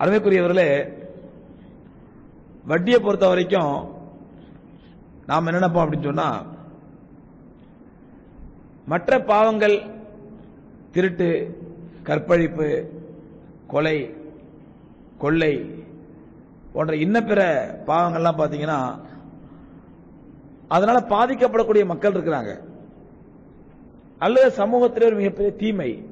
அருமைக்குரியவர்களே வட்டியை பொறுத்த வரைக்கும் நாம் என்ன நினைப்போம் அப்படின்னு சொன்னா மற்ற பாவங்கள் திருட்டு கற்பழிப்பு கொலை கொள்ளை போன்ற இன்ன பிற பாவங்கள்லாம் பார்த்தீங்கன்னா அதனால பாதிக்கப்படக்கூடிய மக்கள் இருக்கிறாங்க. அல்லது சமூகத்தில் ஒரு மிகப்பெரிய தீமை.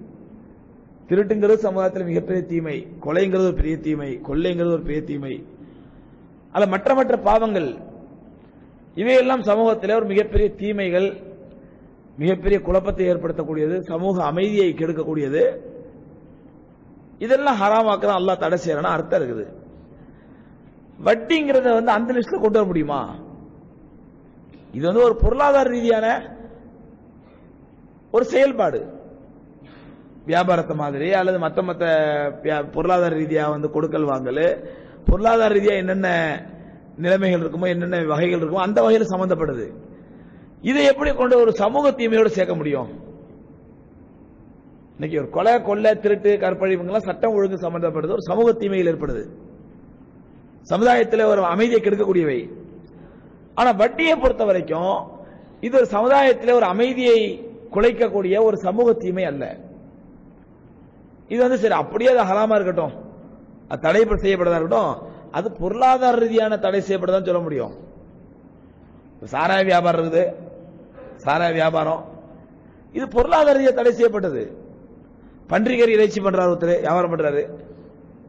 திருட்டுங்கிறது சமுதாயத்தில் மிகப்பெரிய தீமை. கொலைங்கிறது ஒரு பெரிய தீமை. கொள்ளைங்கிறது ஒரு பெரிய தீமை. அல்ல மற்ற மற்ற பாவங்கள். இவையெல்லாம் சமூகத்தில் ஒரு மிகப்பெரிய தீமைகள் மிகப்பெரிய குழப்பத்தை ஏற்படுத்தக்கூடியது சமூக அமைதியை கெடுக்கக்கூடியது. இதெல்லாம் ஹராமாக்குதான் அல்லா தடை செய்யறனா அர்த்தம் இருக்குது. வட்டிங்கிறத வந்து அந்த லிஸ்ட்ல கொண்டு வர முடியுமா? இது வந்து ஒரு பொருளாதார ரீதியான ஒரு செயல்பாடு. வியாபாரத்தை மாதிரி அல்லது மற்ற மற்ற பொருளாதார ரீதியாக வந்து கொடுக்கல் வாங்கல் பொருளாதார ரீதியாக என்னென்ன நிலைமைகள் இருக்குமோ என்னென்ன வகைகள் இருக்குமோ அந்த வகையில் சம்பந்தப்படுது. இதை எப்படி கொண்டு ஒரு சமூக தீமையோடு சேர்க்க முடியும்? இன்னைக்கு ஒரு கொலை கொள்ளை திருட்டு கற்பழிப்புங்கெல்லாம் சட்டம் ஒழுங்கு சம்பந்தப்படுது. ஒரு சமூக தீமையில் ஏற்படுது. சமுதாயத்தில் ஒரு அமைதியை கெடுக்கக்கூடியவை. ஆனால் வட்டியை பொறுத்த வரைக்கும் இது ஒரு சமுதாயத்தில் ஒரு அமைதியை குலைக்கக்கூடிய ஒரு சமூக தீமை அல்ல. இது வந்து சரி அப்படியே அது ஹலாமா இருக்கட்டும். அது தடை செய்யப்படதா இருக்கட்டும். அது பொருளாதார ரீதியான தடை செய்யப்படதான் சொல்ல முடியும். சாராய வியாபாரம் இருக்குது. சாராய வியாபாரம். இது பொருளாதார ரீதியாக தடை செய்யப்பட்டது. பன்றிக்கறி இறைச்சி பண்றாரு ஒருத்தர் வியாபாரம் பண்றாரு.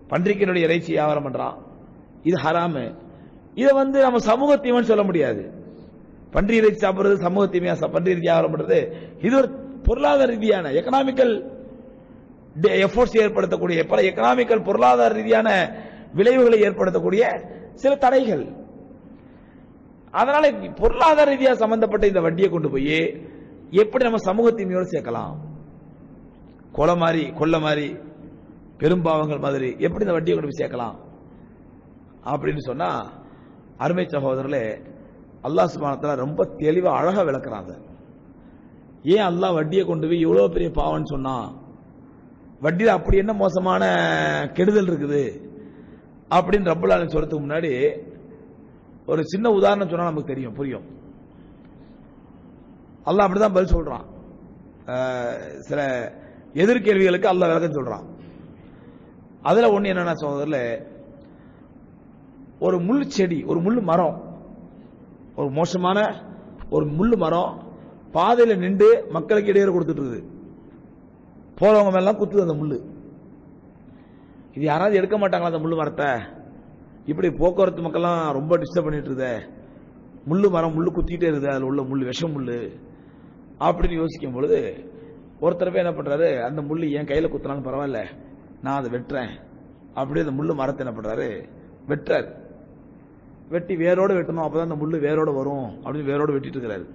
பன்றிக்கனுடைய இறைச்சி வியாபாரம் பண்றான். இது ஹராமு. இதை வந்து நம்ம சமூக தீமைன்னு சொல்ல முடியாது. பன்றி இறைச்சி சாப்பிடுறது சமூக தீமையா பன்றி இறைச்சி வியாபாரம் பண்றது இது ஒரு பொருளாதார ரீதியான எக்கனாமிக்கல் எஃபோர்ட்ஸ் ஏற்படுத்தக்கூடிய பல எக்கனாமிக்கல் பொருளாதார ரீதியான விளைவுகளை ஏற்படுத்தக்கூடிய சில தடைகள். அதனால பொருளாதார ரீதியாக சம்பந்தப்பட்ட இந்த வட்டியை கொண்டு போய் எப்படி நம்ம சமூக தீமையோடு சேர்க்கலாம்? கொலை மாதிரி கொள்ள மாதிரி பெரும்பாவங்கள் மாதிரி எப்படி இந்த வட்டியை கொண்டு போய் சேர்க்கலாம்? அப்படின்னு சொன்னா அருமை சகோதரர்களே அல்லாஹ் சுபானத்தில் ரொம்ப தெளிவாக அழகாக விளக்குறாங்க. ஏன் அல்லாஹ் வட்டியை கொண்டு போய் இவ்வளோ பெரிய பாவம்னு சொன்னான் வட்டியில் அப்படி என்ன மோசமான கெடுதல் இருக்குது? அப்படின்னு ரப்பல் சொல்கிறதுக்கு சொல்றதுக்கு முன்னாடி ஒரு சின்ன உதாரணம் சொன்னால் நமக்கு தெரியும் புரியும். அல்லாஹ் அப்படிதான் பதில் சொல்கிறான் சில எதிர்கேள்விகளுக்கு அல்லாஹ் விளக்கம் சொல்கிறான் அதில் ஒன்று என்னென்ன சகோதரர்ல ஒரு முள் செடி ஒரு முள் மரம் ஒரு மோசமான ஒரு முள் மரம் பாதையில் நின்று மக்களுக்கு இடையூறு கொடுத்துட்டு இருக்குது. போறவங்க மேலாம் குத்துது அந்த முள்ளு. இது யாராவது எடுக்க மாட்டாங்களா அந்த முள்ளு மரத்தை? இப்படி போக்குவரத்து மக்கள்லாம் ரொம்ப டிஸ்டர்ப் பண்ணிட்டு இருந்த முள்ளு மரம் முள்ளு குத்திட்டே இருக்குது. அதில் உள்ள முள்ளு விஷம் முள்ளு. அப்படின்னு யோசிக்கும் பொழுது ஒருத்தர் என்ன பண்றாரு? அந்த முள்ளு என் கையில் குத்தினாலும் பரவாயில்ல. நான் அதை வெட்டுறேன். அப்படியே அந்த முள்ளு மரத்தை என்ன பண்றாரு? வெட்டுறாரு. வெட்டி வேரோட வெட்டணும் அப்பதான் அந்த முள்ளு வேரோட வரும் அப்படின்னு வேரோட வெட்டிட்டு இருக்கிறாரு.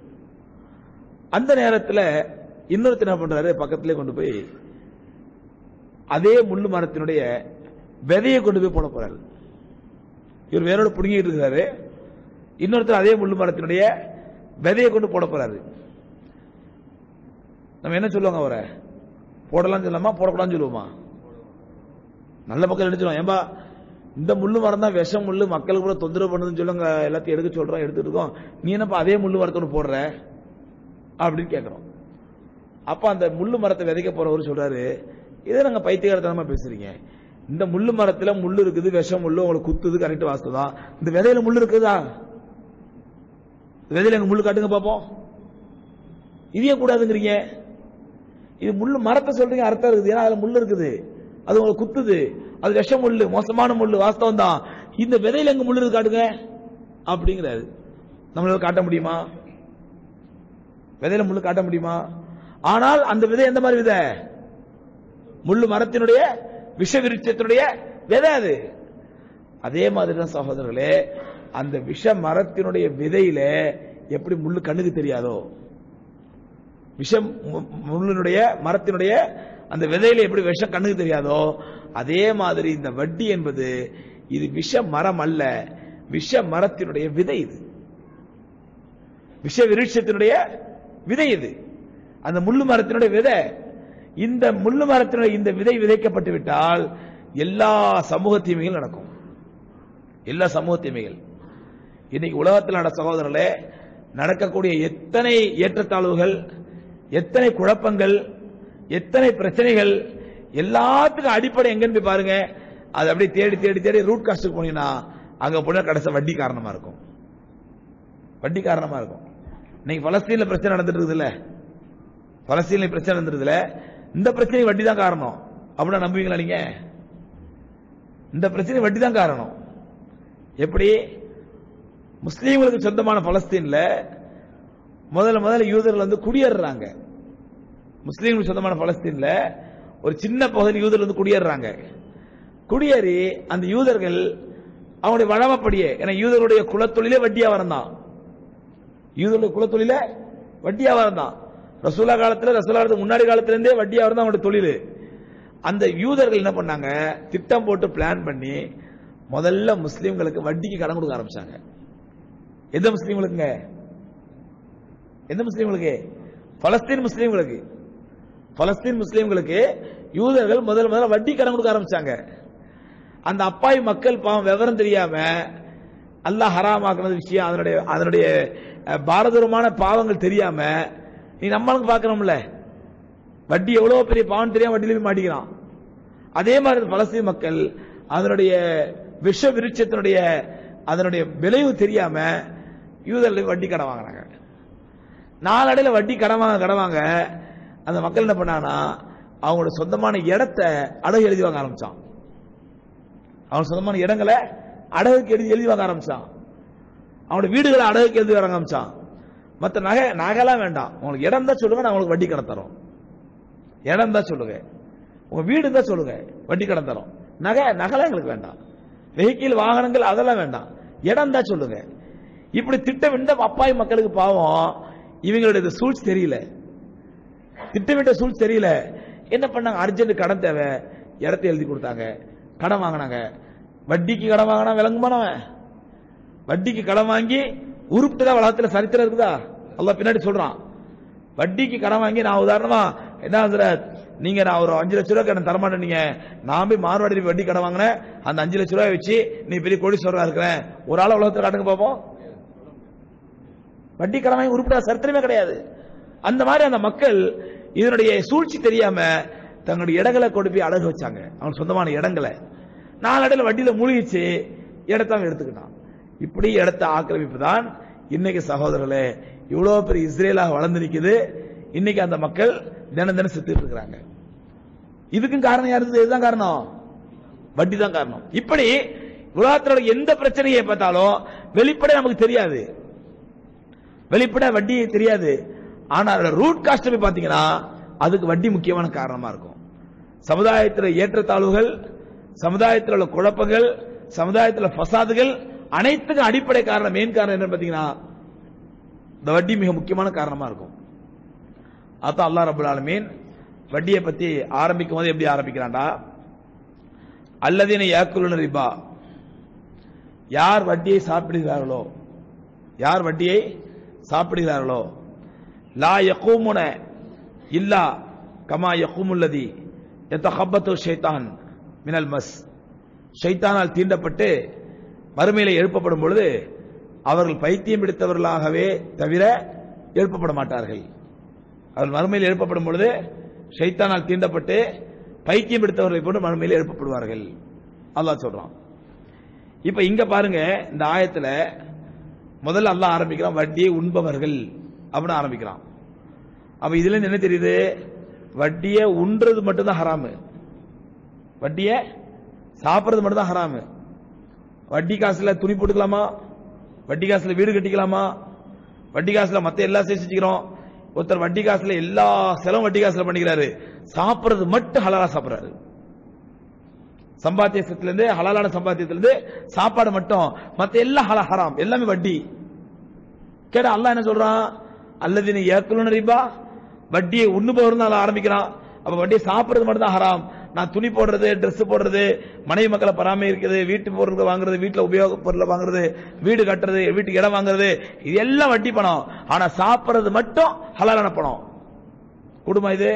அந்த நேரத்தில் இன்னொருத்தர் என்ன பண்றாரு? பக்கத்திலே கொண்டு போய் அதே முள்ளு மரத்தினுடைய விதையை கொண்டு போய் போட போறாரு. இவர் வேரோட புடுங்கிட்டு இருக்கிறாரு. இன்னொருத்தர் அதே முள்ளு மரத்தினுடைய விதையை கொண்டு போட போறாரு. நம்ம என்ன சொல்லுவாங்க அவரை? போடலாம் சொல்லாமா போடக்கூடாதுன்னு சொல்லுவோமா? நல்ல மக்கள் என்ன சொல்லுவாங்க ஏம்பா இந்த முள்ளு மரம் தான் விஷம் முள்ளு மக்களுக்கு கூட தொந்தரவு பண்ணுதுன்னு சொல்லுங்க எல்லாத்தையும் எடுக்க சொல்றோம் எடுத்துட்டு இருக்கோம். நீ என்னப்பா அதே முள்ளு மரத்தோடு போடுற? அப்படின்னு கேட்குறோம் அப்ப அந்த முள்ளு மரத்தை விதைக்க போறவர் சொல்றாரு இதை நாங்க பைத்தியகாரத்தனமா பேசுறீங்க. இந்த முள்ளு மரத்துல முள்ளு இருக்குது விஷம் முள்ளு உங்களுக்கு குத்துது கரெக்ட் வாஸ்துதான் இந்த விதையில முள்ளு இருக்குதா? விதையில எங்க முள்ளு காட்டுங்க பாப்போம். இது ஏன் கூடாதுங்கிறீங்க? இது முள்ளு மரத்தை சொல்றீங்க அர்த்தம் இருக்குது. ஏன்னா அதுல முள்ளு இருக்குது. அது உங்களுக்கு குத்துது. அது விஷ முள்ளு மோசமான முள்ளு வாஸ்தவம் தான் இந்த விதையில எங்க முள்ளு காட்டுங்க. அப்படிங்கிறாரு. நம்மளால காட்ட முடியுமா? விதையில முள்ளு காட்ட முடியுமா? ஆனால் அந்த விதை எந்த மாதிரி விதை? முள்ளு மரத்தினுடைய விஷ விருட்சத்தினுடைய விதை அது. அதே மாதிரி தான் சகோதரர்களே அந்த விஷ மரத்தினுடைய விதையில எப்படி முள்ளு கண்ணுக்கு தெரியாதோ? விஷம் மு- முள்ளினுடைய மரத்தினுடைய அந்த விதையில எப்படி விஷம் கண்ணுக்கு தெரியாதோ அதே மாதிரி இந்த வட்டி என்பது இது விஷ மரம் அல்ல விஷ மரத்தினுடைய விதை இது. விஷ விருட்சத்தினுடைய விதை இது. அந்த முள்ளு மரத்தினுடைய விதை. இந்த முள்ளு மரத்தினுடைய இந்த விதை விதைக்கப்பட்டு விட்டால் எல்லா சமூக தீமைகள் நடக்கும். எல்லா சமூக தீமைகள். இன்னைக்கு உலகத்தில் நட சகோதரர்களே நடக்கக்கூடிய எத்தனை ஏற்றத்தாழ்வுகள் எத்தனை குழப்பங்கள் எத்தனை பிரச்சனைகள் எல்லாத்துக்கும் அடிப்படை எங்கன்னு போய் பாருங்க. அது அப்படியே தேடி தேடி தேடி ரூட் காஸ்ட்டுக்கு போனீங்கன்னா அங்க போனா கடைசி வட்டி காரணமா இருக்கும். வட்டி காரணமா இருக்கும். இன்னைக்கு பலஸ்தீன்ல பிரச்சனை நடந்துட்டு இருக்குதுல்ல பலஸ்தீன்ல பிரச்சனை நடந்துருதுல இந்த பிரச்சனை வட்டி தான் காரணம். அப்படின்னா நம்புவீங்களா நீங்க? இந்த பிரச்சனை வட்டி தான் காரணம். எப்படி? முஸ்லீம்களுக்கு சொந்தமான பலஸ்தீன்ல முதல்ல முதல்ல யூதர்கள் வந்து குடியேறுறாங்க. முஸ்லீம்களுக்கு சொந்தமான பலஸ்தீன்ல ஒரு சின்ன பகுதி யூதர்கள் வந்து குடியேறுறாங்க. குடியேறி அந்த யூதர்கள் அவனுடைய வழமப்படியே ஏன்னா யூதருடைய குலத்தொழிலே வட்டி வரந்தான் தான். யூதருடைய குலத்தொழில வட்டி வியாபாரம் தான். ரசூலா காலத்துல ரசூலா காலத்துக்கு முன்னாடி காலத்துல இருந்தே வட்டி தான் அவனுடைய தொழில். அந்த யூதர்கள் என்ன பண்ணாங்க? திட்டம் போட்டு பிளான் பண்ணி முதல்ல முஸ்லீம்களுக்கு வட்டிக்கு கடன் கொடுக்க ஆரம்பிச்சாங்க. எந்த முஸ்லீம்களுக்குங்க? எந்த முஸ்லீம்களுக்கு? பலஸ்தீன் முஸ்லீம்களுக்கு. பலஸ்தீன் முஸ்லீம்களுக்கு யூதர்கள் முதல் முதல்ல வட்டி கடன் கொடுக்க ஆரம்பிச்சாங்க. அந்த அப்பாவி மக்கள் பாவம் விவரம் தெரியாம அல்லாஹ் ஹராமாக்குனது விஷயம் அதனுடைய அதனுடைய பாரதூரமான பாவங்கள் தெரியாம நீ நம்மளுக்கு பார்க்கணும்ல. வட்டி எவ்வளவு பெரிய பாவம் தெரியாம வட்டியில போய் மாட்டிக்கிறான். அதே மாதிரி பலஸ்தீன் மக்கள் அதனுடைய விஷ விருட்சத்தினுடைய அதனுடைய விளைவு தெரியாம யூதர்கள் வட்டி கடன் வாங்குறாங்க. நாளடையில் வட்டி கடன் வாங்க கடன் வாங்க அந்த மக்கள் என்ன பண்ணாங்கன்னா அவங்களோட சொந்தமான இடத்தை அடகு எழுதி வாங்க ஆரம்பிச்சான். அவன் சொந்தமான இடங்களை அடகுக்கு எழுதி எழுதி வாங்க ஆரம்பிச்சான். அவனோட வீடுகளை அடகுக்கு எழுதி வாங்க ஆரம்பிச்சான். மற்ற நகை நகைலாம் வேண்டாம். உங்களுக்கு இடம் தான் சொல்லுங்க நான் உங்களுக்கு வட்டி கடன் தரோம். இடம் தான் சொல்லுங்க உங்க வீடு தான் சொல்லுங்க வட்டி கடன் தரோம். நகை நகைலாம் எங்களுக்கு வேண்டாம். வெஹிக்கிள் வாகனங்கள் அதெல்லாம் வேண்டாம். இடம் தான் சொல்லுங்க இப்படி திட்டம் இந்த அப்பாய் மக்களுக்கு பாவம். இவங்களுடைய சூழ்ச்சி தெரியல. திட்டமிட்ட சூழ் தெரியல என்ன பண்ணாங்க? அர்ஜென்ட் கடன் தேவை. இடத்த எழுதி கொடுத்தாங்க. கடன் வாங்கினாங்க. வட்டிக்கு கடன் வாங்கினா விளங்குமானவன்? வட்டிக்கு கடன் வாங்கி உருப்பிட்டு வளத்தில் சரித்திரம் இருக்குதா? அல்லாஹ் பின்னாடி சொல்றான். வட்டிக்கு கடன் வாங்கி நான் உதாரணமா என்ன ஹசரத், நீங்க நான் ஒரு அஞ்சு லட்ச ரூபா கடன் தரமாட்டேன் நீங்க நான் போய் மார்வாடி வட்டி கடன் வாங்கினேன். அந்த அஞ்சு லட்ச ரூபாய் வச்சு நீ பெரிய கோடீஸ்வரா இருக்கிறேன் ஒரு ஆள உலகத்துல காட்டுங்க பார்ப்போம் வட்டி கடன் வாங்கி உருப்பிட்டா சரித்திரமே கிடையாது. அந்த மாதிரி அந்த மக்கள் இதனுடைய சூழ்ச்சி தெரியாம தங்களுடைய இடங்களை கொண்டு போய் அடகு வச்சாங்க. அவன் சொந்தமான இடங்களை. நாளடைவில் வட்டியில மூழ்கிச்சு இடத்த அவன் எடுத்துக்கிட்டான். இப்படி இடத்த ஆக்கிரமிப்பு தான் இன்னைக்கு சகோதரர்களே இவ்வளவு பெரிய இஸ்ரேலாக வளர்ந்து நிக்குது. இன்னைக்கு அந்த மக்கள் தினம் தினம் செத்துட்டு இருக்கிறாங்க. இதுக்கும் காரணம் யாரு? இதுதான் காரணம். வட்டி தான் காரணம். இப்படி உலகத்தோட எந்த பிரச்சனையை பார்த்தாலும் வெளிப்படை நமக்கு தெரியாது. வெளிப்பட வட்டி தெரியாது. ஆனா அதோட ரூட் காஸ்ட் போய் பாத்தீங்கன்னா அதுக்கு வட்டி முக்கியமான காரணமா இருக்கும். சமுதாயத்தில் ஏற்றத்தாழ்வுகள் சமுதாயத்தில் உள்ள குழப்பங்கள் சமுதாயத்தில் ஃபசாதுகள் அனைத்துக்கும் அடிப்படை காரணம் மெயின் காரணம் என்னன்னு பாத்தீங்கன்னா இந்த வட்டி மிக முக்கியமான காரணமா இருக்கும். அதான் அல்லாஹ் ரபுல் ஆலமீன் வட்டியை பத்தி ஆரம்பிக்கும் போது எப்படி ஆரம்பிக்கிறான்டா? அல்லதீன யாக்குலுன ரிபா. யார் வட்டியை சாப்பிடுகிறார்களோ யார் வட்டியை சாப்பிடுகிறார்களோ லா யகூமுன இல்லா கமா யகூமுல்லதி எத்தஹப்பத்து ஷைத்தான் மினல் மஸ். ஷைத்தானால் தீண்டப்பட்டு மறுமையில் எழுப்பப்படும் பொழுது அவர்கள் பைத்தியம் பிடித்தவர்களாகவே தவிர எழுப்பப்பட மாட்டார்கள். அவர்கள் மறுமையில் எழுப்பப்படும் பொழுது ஷைத்தானால் தீண்டப்பட்டு பைத்தியம் பிடித்தவர்களை போன்று மறுமையில் எழுப்பப்படுவார்கள். அல்லா சொல்றான். இப்ப இங்க பாருங்க இந்த ஆயத்துல முதல்ல அல்லா ஆரம்பிக்கிறான் வட்டியை உண்பவர்கள். அப்படின்னு ஆரம்பிக்கிறான். அப்ப இதுல என்ன தெரியுது? வட்டியை உண்றது மட்டும்தான் ஹராமு. வட்டியை சாப்பிடுறது மட்டும்தான் ஹராமு. வட்டி காசுல துணி போட்டுக்கலாமா? வட்டி காசுல வீடு கட்டிக்கலாமா? வட்டி காசுல மத்த எல்லா சேசிச்சுக்கிறோம் ஒருத்தர் வட்டி காசுல எல்லா செலவும் வட்டி காசுல பண்ணிக்கிறாரு. சாப்பிடுறது மட்டும் ஹலாலா சாப்பிடுறாரு. சம்பாத்தியத்திலிருந்து ஹலாலான சம்பாத்தியத்திலிருந்து சாப்பாடு மட்டும். மத்த எல்லாம் ஹலா ஹராம். எல்லாமே வட்டி. கேட்டா அல்லாஹ் என்ன சொல்றான்? அல்லது நீ ஏற்கனவே ரிபா? வட்டியை உண்ணுபவர் தான் ஆரம்பிக்கிறான் அப்ப வட்டியை சாப்பிடுறது மட்டும் தான் ஹராம். நான் துணி போடுறது ட்ரெஸ் போடுறது மனைவி மக்களை பராமரிக்கிறது வீட்டு பொருட்கள் வாங்குறது வீட்டில் உபயோக பொருளை வாங்குறது வீடு கட்டுறது வீட்டுக்கு இடம் வாங்குறது இது எல்லாம் வட்டி பணம். ஆனா சாப்பிடுறது மட்டும் ஹலாலான பணம். குடும்பம் இது?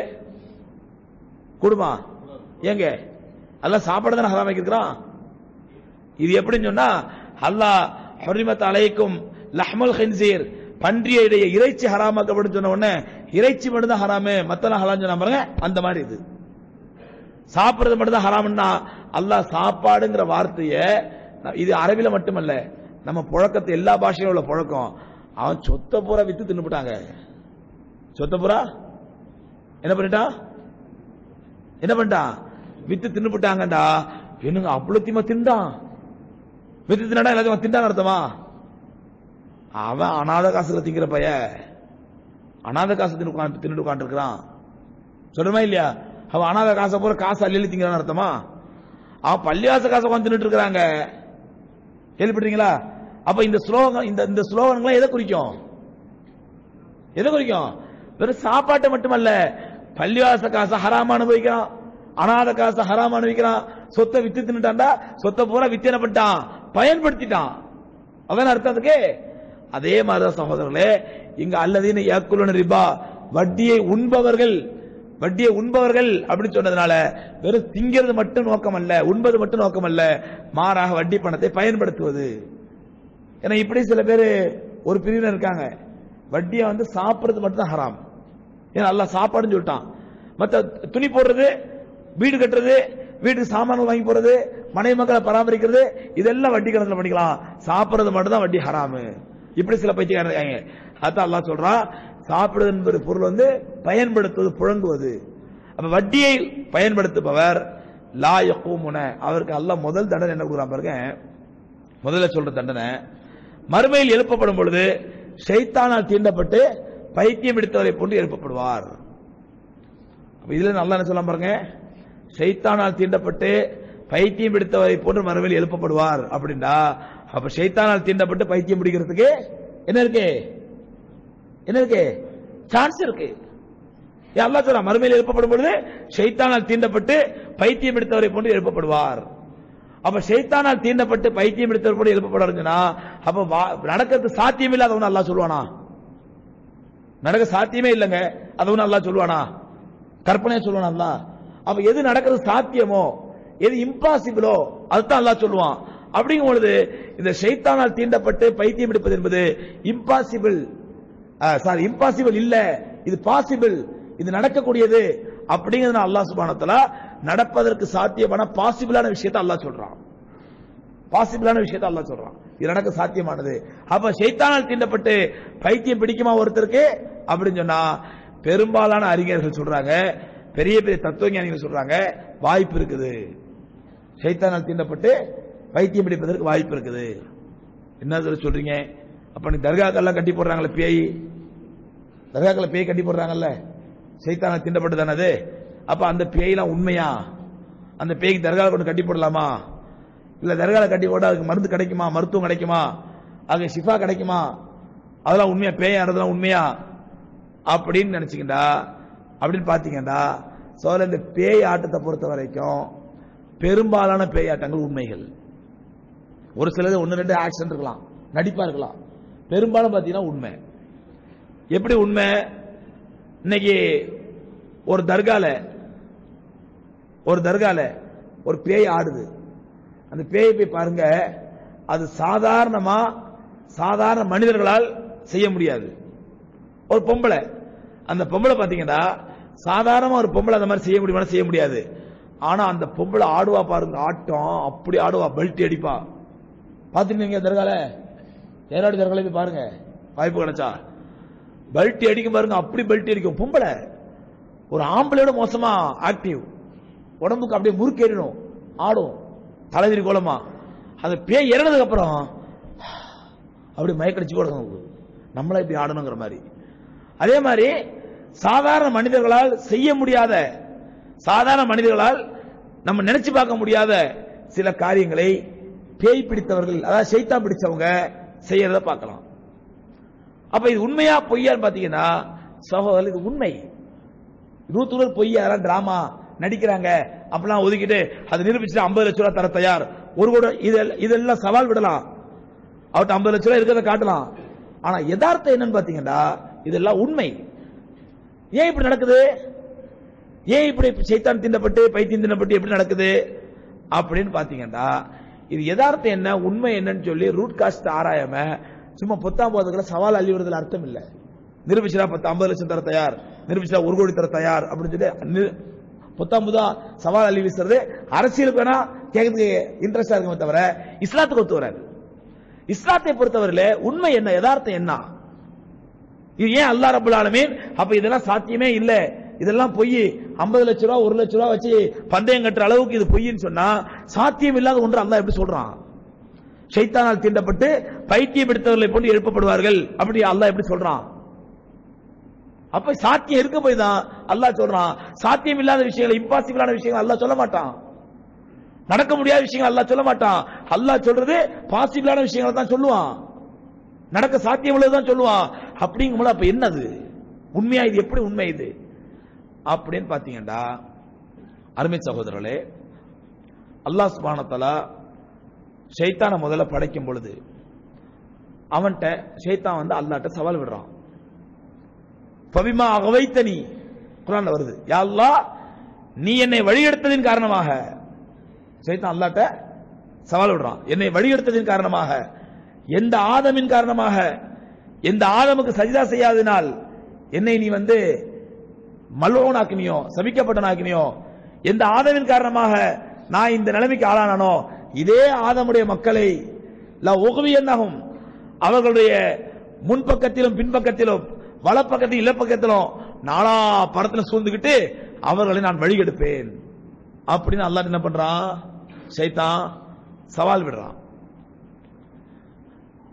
குடுமா? ஏங்க? எல்லாம் சாப்பாடு தானே ஹராம் வைக்கிறான் இது எப்படின்னு சொன்னா அல்லாஹ் ஹரிமத் அலைக்கும் லஹ்மல் ஹின்சீர் பன்றியுடைய இறைச்சி ஹராமாக்கப்படும் சொன்ன உடனே இறைச்சி மட்டும் தான் ஹராமு மத்தெல்லாம் ஹலாம் சொன்னா பாருங்க அந்த மாதிரி இது. சாப்பிடுறது மட்டும் தான் ஹராம்னா அல்லாஹ் சாப்பாடுங்கிற வார்த்தைய இது அரபில மட்டுமல்ல நம்ம புழக்கத்தை எல்லா பாஷையும் உள்ள புழக்கம். அவன் சொத்த பூரா வித்து தின்னுபிட்டாங்க. சொத்த பூரா? என்ன பண்ணிட்டான் என்ன பண்ணிட்டான் வித்து தின்னுபிட்டாங்கடா. என்னங்க அவ்வளோத்தையுமா தின்றான் வித்து தின்னாடா எல்லாத்தையும் திண்டாங்க அர்த்தமா? அவன் அனாத காசுல திங்கிற பைய அனாத காசு தின்னு உட்காந்து தின்னுட்டு உட்காந்துருக்கிறான் சொல்லுமா இல்லையா? அவன் அனாத காசை பூரா காசு அள்ளி திங்கிறான் அர்த்தமா? அவன் பள்ளிவாச காசை உட்காந்து தின்னுட்டு இருக்கிறாங்க. கேள்விப்பட்டீங்களா அப்ப இந்த ஸ்லோகம் இந்த இந்த ஸ்லோகன்லாம் எதை குறிக்கும்? எதை குறிக்கும்? வெறும் சாப்பாட்டை மட்டுமல்ல. பள்ளிவாச காசை ஹராம அனுபவிக்கிறான். அனாத காசை ஹராம அனுபவிக்கிறான். சொத்தை வித்து தின்னுட்டான்டா சொத்தை பூரா வித்தியனப்பட்டான் பண்ணிட்டான்? பயன்படுத்திட்டான். அதான் அர்த்தம் அதுக்கு? அதே மாதிரிதான் சகோதரர்களே இங்க அல்லதீன யாக்குலன ரிபா வட்டியை உண்பவர்கள் வட்டியை உண்பவர்கள் அப்படின்னு சொன்னதுனால வெறும் திங்கிறது மட்டும் நோக்கம் அல்ல உண்பது மட்டும் நோக்கம் அல்ல மாறாக வட்டி பணத்தை பயன்படுத்துவது. ஏன்னா இப்படி சில பேர் ஒரு பிரிவினர் இருக்காங்க வட்டியை வந்து சாப்பிடுறது மட்டும் தான் ஹராம். ஏன்னா நல்லா சாப்பாடுன்னு சொல்லிட்டான். மற்ற துணி போடுறது வீடு கட்டுறது வீட்டுக்கு சாமான்கள் வாங்கி போறது மனைவி மக்களை பராமரிக்கிறது இதெல்லாம் வட்டி கணக்கில் பண்ணிக்கலாம். சாப்பிடுறது மட்டும் தான் வட்டி ஹராமு. இப்படி சில பைத்தியக்காரர் இருக்காங்க. அதான் அல்லா சொல்றான் சாப்பிடுவது என்பது பொருள் வந்து பயன்படுத்துவது புழங்குவது. அப்ப வட்டியை பயன்படுத்துபவர் லா யக்கூமுன அவருக்கு அல்ல முதல் தண்டனை என்ன கொடுக்குறான் பாருங்க. முதல்ல சொல்ற தண்டனை மறுமையில் எழுப்பப்படும் பொழுது ஷைத்தானால் தீண்டப்பட்டு பைத்தியம் எடுத்தவரை போன்று எழுப்பப்படுவார். இதுல நல்லா என்ன சொல்லலாம் பாருங்க? ஷைத்தானால் தீண்டப்பட்டு பைத்தியம் எடுத்தவரை போன்று மறுமையில் எழுப்பப்படுவார் அப்படின்னா அப்ப ஷைத்தானால் தீண்டப்பட்டு பைத்தியம் பிடிக்கிறதுக்கு என்ன இருக்கு? என்ன இருக்கு? சான்ஸ் இருக்கு. ஏன் சொல்ற மறுமையில் எழுப்பப்படும் பொழுது சைத்தானால் தீண்டப்பட்டு பைத்தியம் எடுத்தவரை போன்று எழுப்பப்படுவார். அப்ப ஷைத்தானால் தீண்டப்பட்டு பைத்தியம் எடுத்தவர் போன்று எழுப்பப்படுறாருன்னா அப்ப வா- நடக்கிறது சாத்தியம் ஒன்று அல்லாஹ் சொல்லுவானா? நடக்க சாத்தியமே இல்லைங்க. அது ஒன்று அல்லாஹ் சொல்லுவானா? கற்பனையா சொல்லுவானா அல்லாஹ்? அப்ப எது நடக்கிறது சாத்தியமோ எது இம்பாசிபிளோ அதுதான் அல்லாஹ் சொல்லுவான். அப்படிங்கும் பொழுது இந்த ஷைத்தானால் தீண்டப்பட்டு பைத்தியம் எடுப்பது என்பது இம்பாசிபிள் சாரி இம்பாசிபிள் இல்ல. இது பாசிபிள் இது நடக்கக்கூடியது. அப்படிங்கிறது அல்லாஹ் சுபானத்துல நடப்பதற்கு சாத்தியமான பாசிபிளான விஷயத்தை அல்லாஹ் சொல்றான். பாசிபிளான விஷயத்தை அல்லாஹ் சொல்றான். இது நடக்க சாத்தியமானது. அப்ப ஷைத்தானால் தீண்டப்பட்டு பைத்தியம் பிடிக்குமா ஒருத்தருக்கு? அப்படின்னு சொன்னா பெரும்பாலான அறிஞர்கள் சொல்றாங்க. பெரிய பெரிய தத்துவஞானிகள் சொல்றாங்க. வாய்ப்பு இருக்குது. ஷைத்தானால் தீண்டப்பட்டு பைத்தியம் பிடிப்பதற்கு வாய்ப்பு இருக்குது. என்ன சொல்லி சொல்றீங்க? அப்ப நீ தர்காக்கெல்லாம் கட்டி போடுறாங்களே பேய்? தர்காக்களை பேய் கட்டி போடுறாங்கல்ல? சைத்தான திண்டப்பட்டு தானே அது? அப்ப அந்த பேயெல்லாம் உண்மையா? அந்த பேய்க்கு தர்கால கொண்டு கட்டி போடலாமா? இல்ல தர்காவில் கட்டி போட்டா அதுக்கு மருந்து கிடைக்குமா? மருத்துவம் கிடைக்குமா? அதுக்கு ஷிஃபா கிடைக்குமா? அதெல்லாம் உண்மையா? பேயா அதெல்லாம் உண்மையா? அப்படின்னு நினைச்சுக்கிட்டா அப்படின்னு பாத்தீங்கன்னா சோழ இந்த பேய் ஆட்டத்தை பொறுத்த வரைக்கும் பெரும்பாலான பேயாட்டங்கள் உண்மைகள். ஒரு சிலது ஒன்று ரெண்டு ஆக்ஷன் இருக்கலாம். நடிப்பா இருக்கலாம். பெரும்பாலும் பார்த்தீங்கன்னா உண்மை. எப்படி உண்மை? இன்னைக்கு ஒரு தர்கால ஒரு தர்கால ஒரு பேய் ஆடுது. அந்த பேயை போய் பாருங்க. அது சாதாரணமா சாதாரண மனிதர்களால் செய்ய முடியாது. ஒரு பொம்பளை. அந்த பொம்பளை பார்த்தீங்கன்னா சாதாரணமா ஒரு பொம்பளை அந்த மாதிரி செய்ய முடியுமா செய்ய முடியாது. ஆனா அந்த பொம்பளை ஆடுவா பாருங்க. ஆட்டம். அப்படி ஆடுவா. பெல்ட் அடிப்பா. பார்த்துருக்கீங்க தர்கால? ஏராடி தர்கால போய் பாருங்க. வாய்ப்பு கிடைச்சா. பெல்ட் அடிக்கும் பாருங்க அப்படி பெல்ட் அடிக்கும். பொம்பளை. ஒரு ஆம்பளையோட மோசமா ஆக்டிவ் உடம்புக்கு அப்படியே முறுக்கேறிடும். ஆடும். தலைவிரி கோலமா. அந்த பேய் இறந்ததுக்கு அப்புறம் அப்படி மயக்கடிச்சு கூட நம்மளா இப்படி ஆடணுங்கிற மாதிரி. அதே மாதிரி சாதாரண மனிதர்களால் செய்ய முடியாத சாதாரண மனிதர்களால் நம்ம நினைச்சு பார்க்க முடியாத சில காரியங்களை பேய் பிடித்தவர்கள் அதாவது சைத்தான் பிடிச்சவங்க செய்யறத பார்க்கலாம். அப்ப இது உண்மையா பொய்யான்னு பாத்தீங்கன்னா சகோதரர் இது உண்மை. நூத்துணர் பொய் யாரா டிராமா நடிக்கிறாங்க. அப்பெல்லாம் ஒதுக்கிட்டு அதை நிரூபிச்சு ஐம்பது லட்ச ரூபா தர தயார். ஒரு கூட இதெல்லாம் இதெல்லாம் சவால் விடலாம். அவர்கிட்ட ஐம்பது லட்ச ரூபா இருக்கிறத காட்டலாம். ஆனா யதார்த்தம் என்னன்னு பாத்தீங்கன்னா இதெல்லாம் உண்மை. ஏன் இப்படி நடக்குது? ஏன் இப்படி சைத்தான் தின்னப்பட்டு பைத்தியம் தின்னப்பட்டு எப்படி நடக்குது? அப்படின்னு பாத்தீங்கன்னா இது யதார்த்தம் என்ன உண்மை என்னன்னு சொல்லி ரூட் காஸ்ட் ஆராயாம சும்மா பத்தாம் போதுக்குள்ள சவால் அள்ளி விடுறதுல அர்த்தம் இல்ல. நிரூபிச்சா பத்து ஐம்பது லட்சம் தர தயார் நிரூபிச்சா ஒரு கோடி தர தயார் அப்படின்னு சொல்லி நி- புதா சவால் அள்ளி வீசுறது. அரசியலுக்கு வேணா கேட்கறதுக்கு இன்ட்ரெஸ்டா இருக்குமே தவிர இஸ்லாத்துக்கு ஒத்து வராது. இஸ்லாத்தை பொறுத்தவரையில உண்மை என்ன யதார்த்தம் என்ன? இது ஏன் அல்லா ரபுல் ஆலமீன்? அப்ப இதெல்லாம் சாத்தியமே இல்லை. இதெல்லாம் பொய். 50 லட்ச ரூபா ஒரு லட்ச ரூபா வச்சு பந்தயம் கட்டுற அளவுக்கு இது பொய்ன்னு சொன்னா சாத்தியம் இல்லாத ஒன்று அல்லாஹ் எப்படி சொல்றான்? சைத்தானால் தீண்டப்பட்டு பைத்தியம் எடுத்தவர்களை போன்று எழுப்பப்படுவார்கள். அப்படி அல்லாஹ் எப்படி சொல்றான்? அப்ப சாத்தியம் இருக்க போய் தான் அல்லாஹ் சொல்றான். சாத்தியம் இல்லாத விஷயங்கள் இம்பாசிபிளான விஷயங்கள் அல்லாஹ் சொல்ல மாட்டான். நடக்க முடியாத விஷயங்கள் அல்லாஹ் சொல்ல மாட்டான். அல்லாஹ் சொல்றது பாசிபிளான விஷயங்களை தான் சொல்லுவான். நடக்க சாத்தியம் உள்ளதுதான் சொல்லுவான். அப்படிங்கும்போது அப்ப என்னது? உண்மையா இது எப்படி உண்மை இது? அப்படின்னு பாத்தீங்கன்னா அருமை சகோதரர்களே அல்லாஹ் சுப்ஹானஹு தஆலா ஷைத்தானை முதல்ல படைக்கும் பொழுது அவன்கிட்ட ஷைத்தான் வந்து அல்லாட்ட சவால் விடுறான். பவிமா அகவைத்த நீ குரான் வருது யா நீ என்னை வழியெடுத்ததின் காரணமாக சைத்தான் அல்லாட்ட சவால் விடுறான். என்னை வழியெடுத்ததின் காரணமாக எந்த ஆதமின் காரணமாக எந்த ஆதமுக்கு சஜிதா செய்யாததினால் என்னை நீ வந்து மல்வனாக்கினியோ சபிக்கப்பட்டனாக்கினியோ எந்த ஆதமின் காரணமாக நான் இந்த நிலைமைக்கு ஆளானானோ இதே ஆதமுடைய மக்களை என்னாகும் அவர்களுடைய முன்பக்கத்திலும் பின்பக்கத்திலும் வலப்பக்கத்திலும் இலப்பக்கத்திலும் நாலா படத்துல சூழ்ந்துகிட்டு அவர்களை நான் வழிகெடுப்பேன். அப்படின்னு அல்லாஹ் என்ன பண்றான்? சைத்தான் சவால் விடுறான்.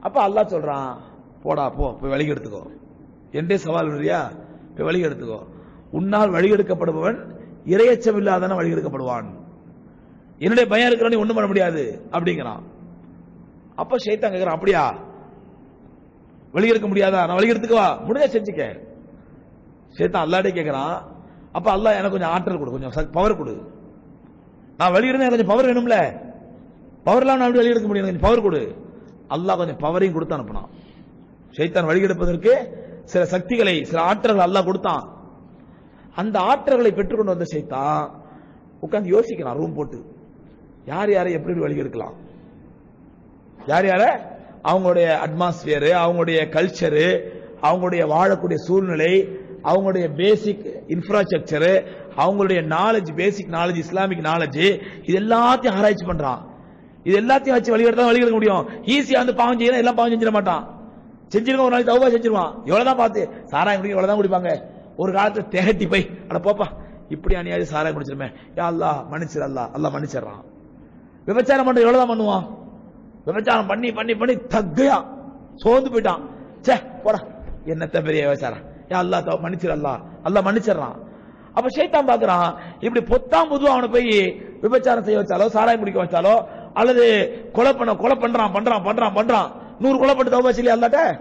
அப்ப அல்லாஹ் சொல்றான் போடா போ போய் வழி எடுத்துக்கோ என்றே சவால் விடுறியா? போய் வழி எடுத்துக்கோ உன்னால் வழியெடுக்கப்படுபவன் இரையச்சம் இல்லாதன வழி எடுக்கப்படுவான் என்னுடைய பயம் இருக்கிறவனே ஒண்ணும் பண்ண முடியாது அப்படிங்கிறான். அப்ப ஷைத்தான் கேக்குறான் அப்படியா? வழியெடுக்க முடியாதா? நான் வழி எடுத்துக்கவா முடிஞ்சா செஞ்சுக்க. ஷைத்தான் அல்லாடே கேட்கிறான் அப்ப அல்லாஹ் எனக்கு கொஞ்சம் ஆற்றல் கொடு கொஞ்சம் பவர் கொடு. நான் வழி எனக்கு கொஞ்சம் பவர் வேணும்ல? பவர் இல்லாம நான் வழியெடுக்க எடுக்க முடியும்? எனக்கு கொஞ்சம் பவர் கொடு. அல்லாஹ் கொஞ்சம் பவரையும் கொடுத்து அனுப்பினான். சைத்தான் வழிகெடுப்பதற்கு சில சக்திகளை சில ஆற்றல்கள் அல்லாஹ் கொடுத்தான். அந்த ஆற்றல்களை பெற்றுக்கொண்டு வந்த ஷைத்தான் உட்காந்து யோசிக்கிறான் ரூம் போட்டு. யார் யாரை எப்படி எப்படி வழி எடுக்கலாம் யார் யார? அவங்களுடைய அட்மாஸ்பியரு அவங்களுடைய கல்ச்சரு அவங்களுடைய வாழக்கூடிய சூழ்நிலை அவங்களுடைய பேசிக் இன்ஃப்ராஸ்ட்ரக்சரு அவங்களுடைய knowledge basic knowledge Islamic knowledge இது எல்லாத்தையும் ஆராய்ச்சி பண்றான். இது எல்லாத்தையும் வச்சு வழிகெடுத்தா வழிகெடுக்க முடியும். ஈஸியா வந்து பாவம் செய்யணும் எல்லாம் பாவம் செஞ்சிட மாட்டான். செஞ்சிருக்க ஒரு நாளைக்கு தௌபா செஞ்சிருவான். எவ்வளவுதான் பார்த்து சாரா குடிக்க எவ்வளவுதான் குடிப்பாங்க. ஒரு காலத்துல தேகட்டி போய் அட போப்பா இப்படி அநியாயம் சாராயம் குடிச்சிருமே. யா அல்லா மன்னிச்சிரு அல்லா. அல்லாஹ் மன்னிச்சிடுறான். விபச்சாரம் பண்ற எவ்வளவுதான் பண்ணுவான்? விபச்சாரம் பண்ணி பண்ணி பண்ணி தக்கையா சோர்ந்து போயிட்டான். ச்சே போடா. என்னத்த பெரிய விபச்சாரம்? யா அல்லா தௌ- மன்னிச்சிரு அல்லா. அல்லாஹ் மன்னிச்சிடுறான். அப்ப ஷைத்தான் பாக்குறான் இப்படி பொத்தாம் பொதுவா அவனை போய் விபச்சாரம் செய்ய வச்சாலோ சாராயம் குடிக்க வச்சாலோ அல்லது கொலை பண்ண கொலை பண்றான் பண்றான் பண்றான் பண்றான். நூறு கொலை பண்ணி தௌபா இல்லையா அல்லாட்ட?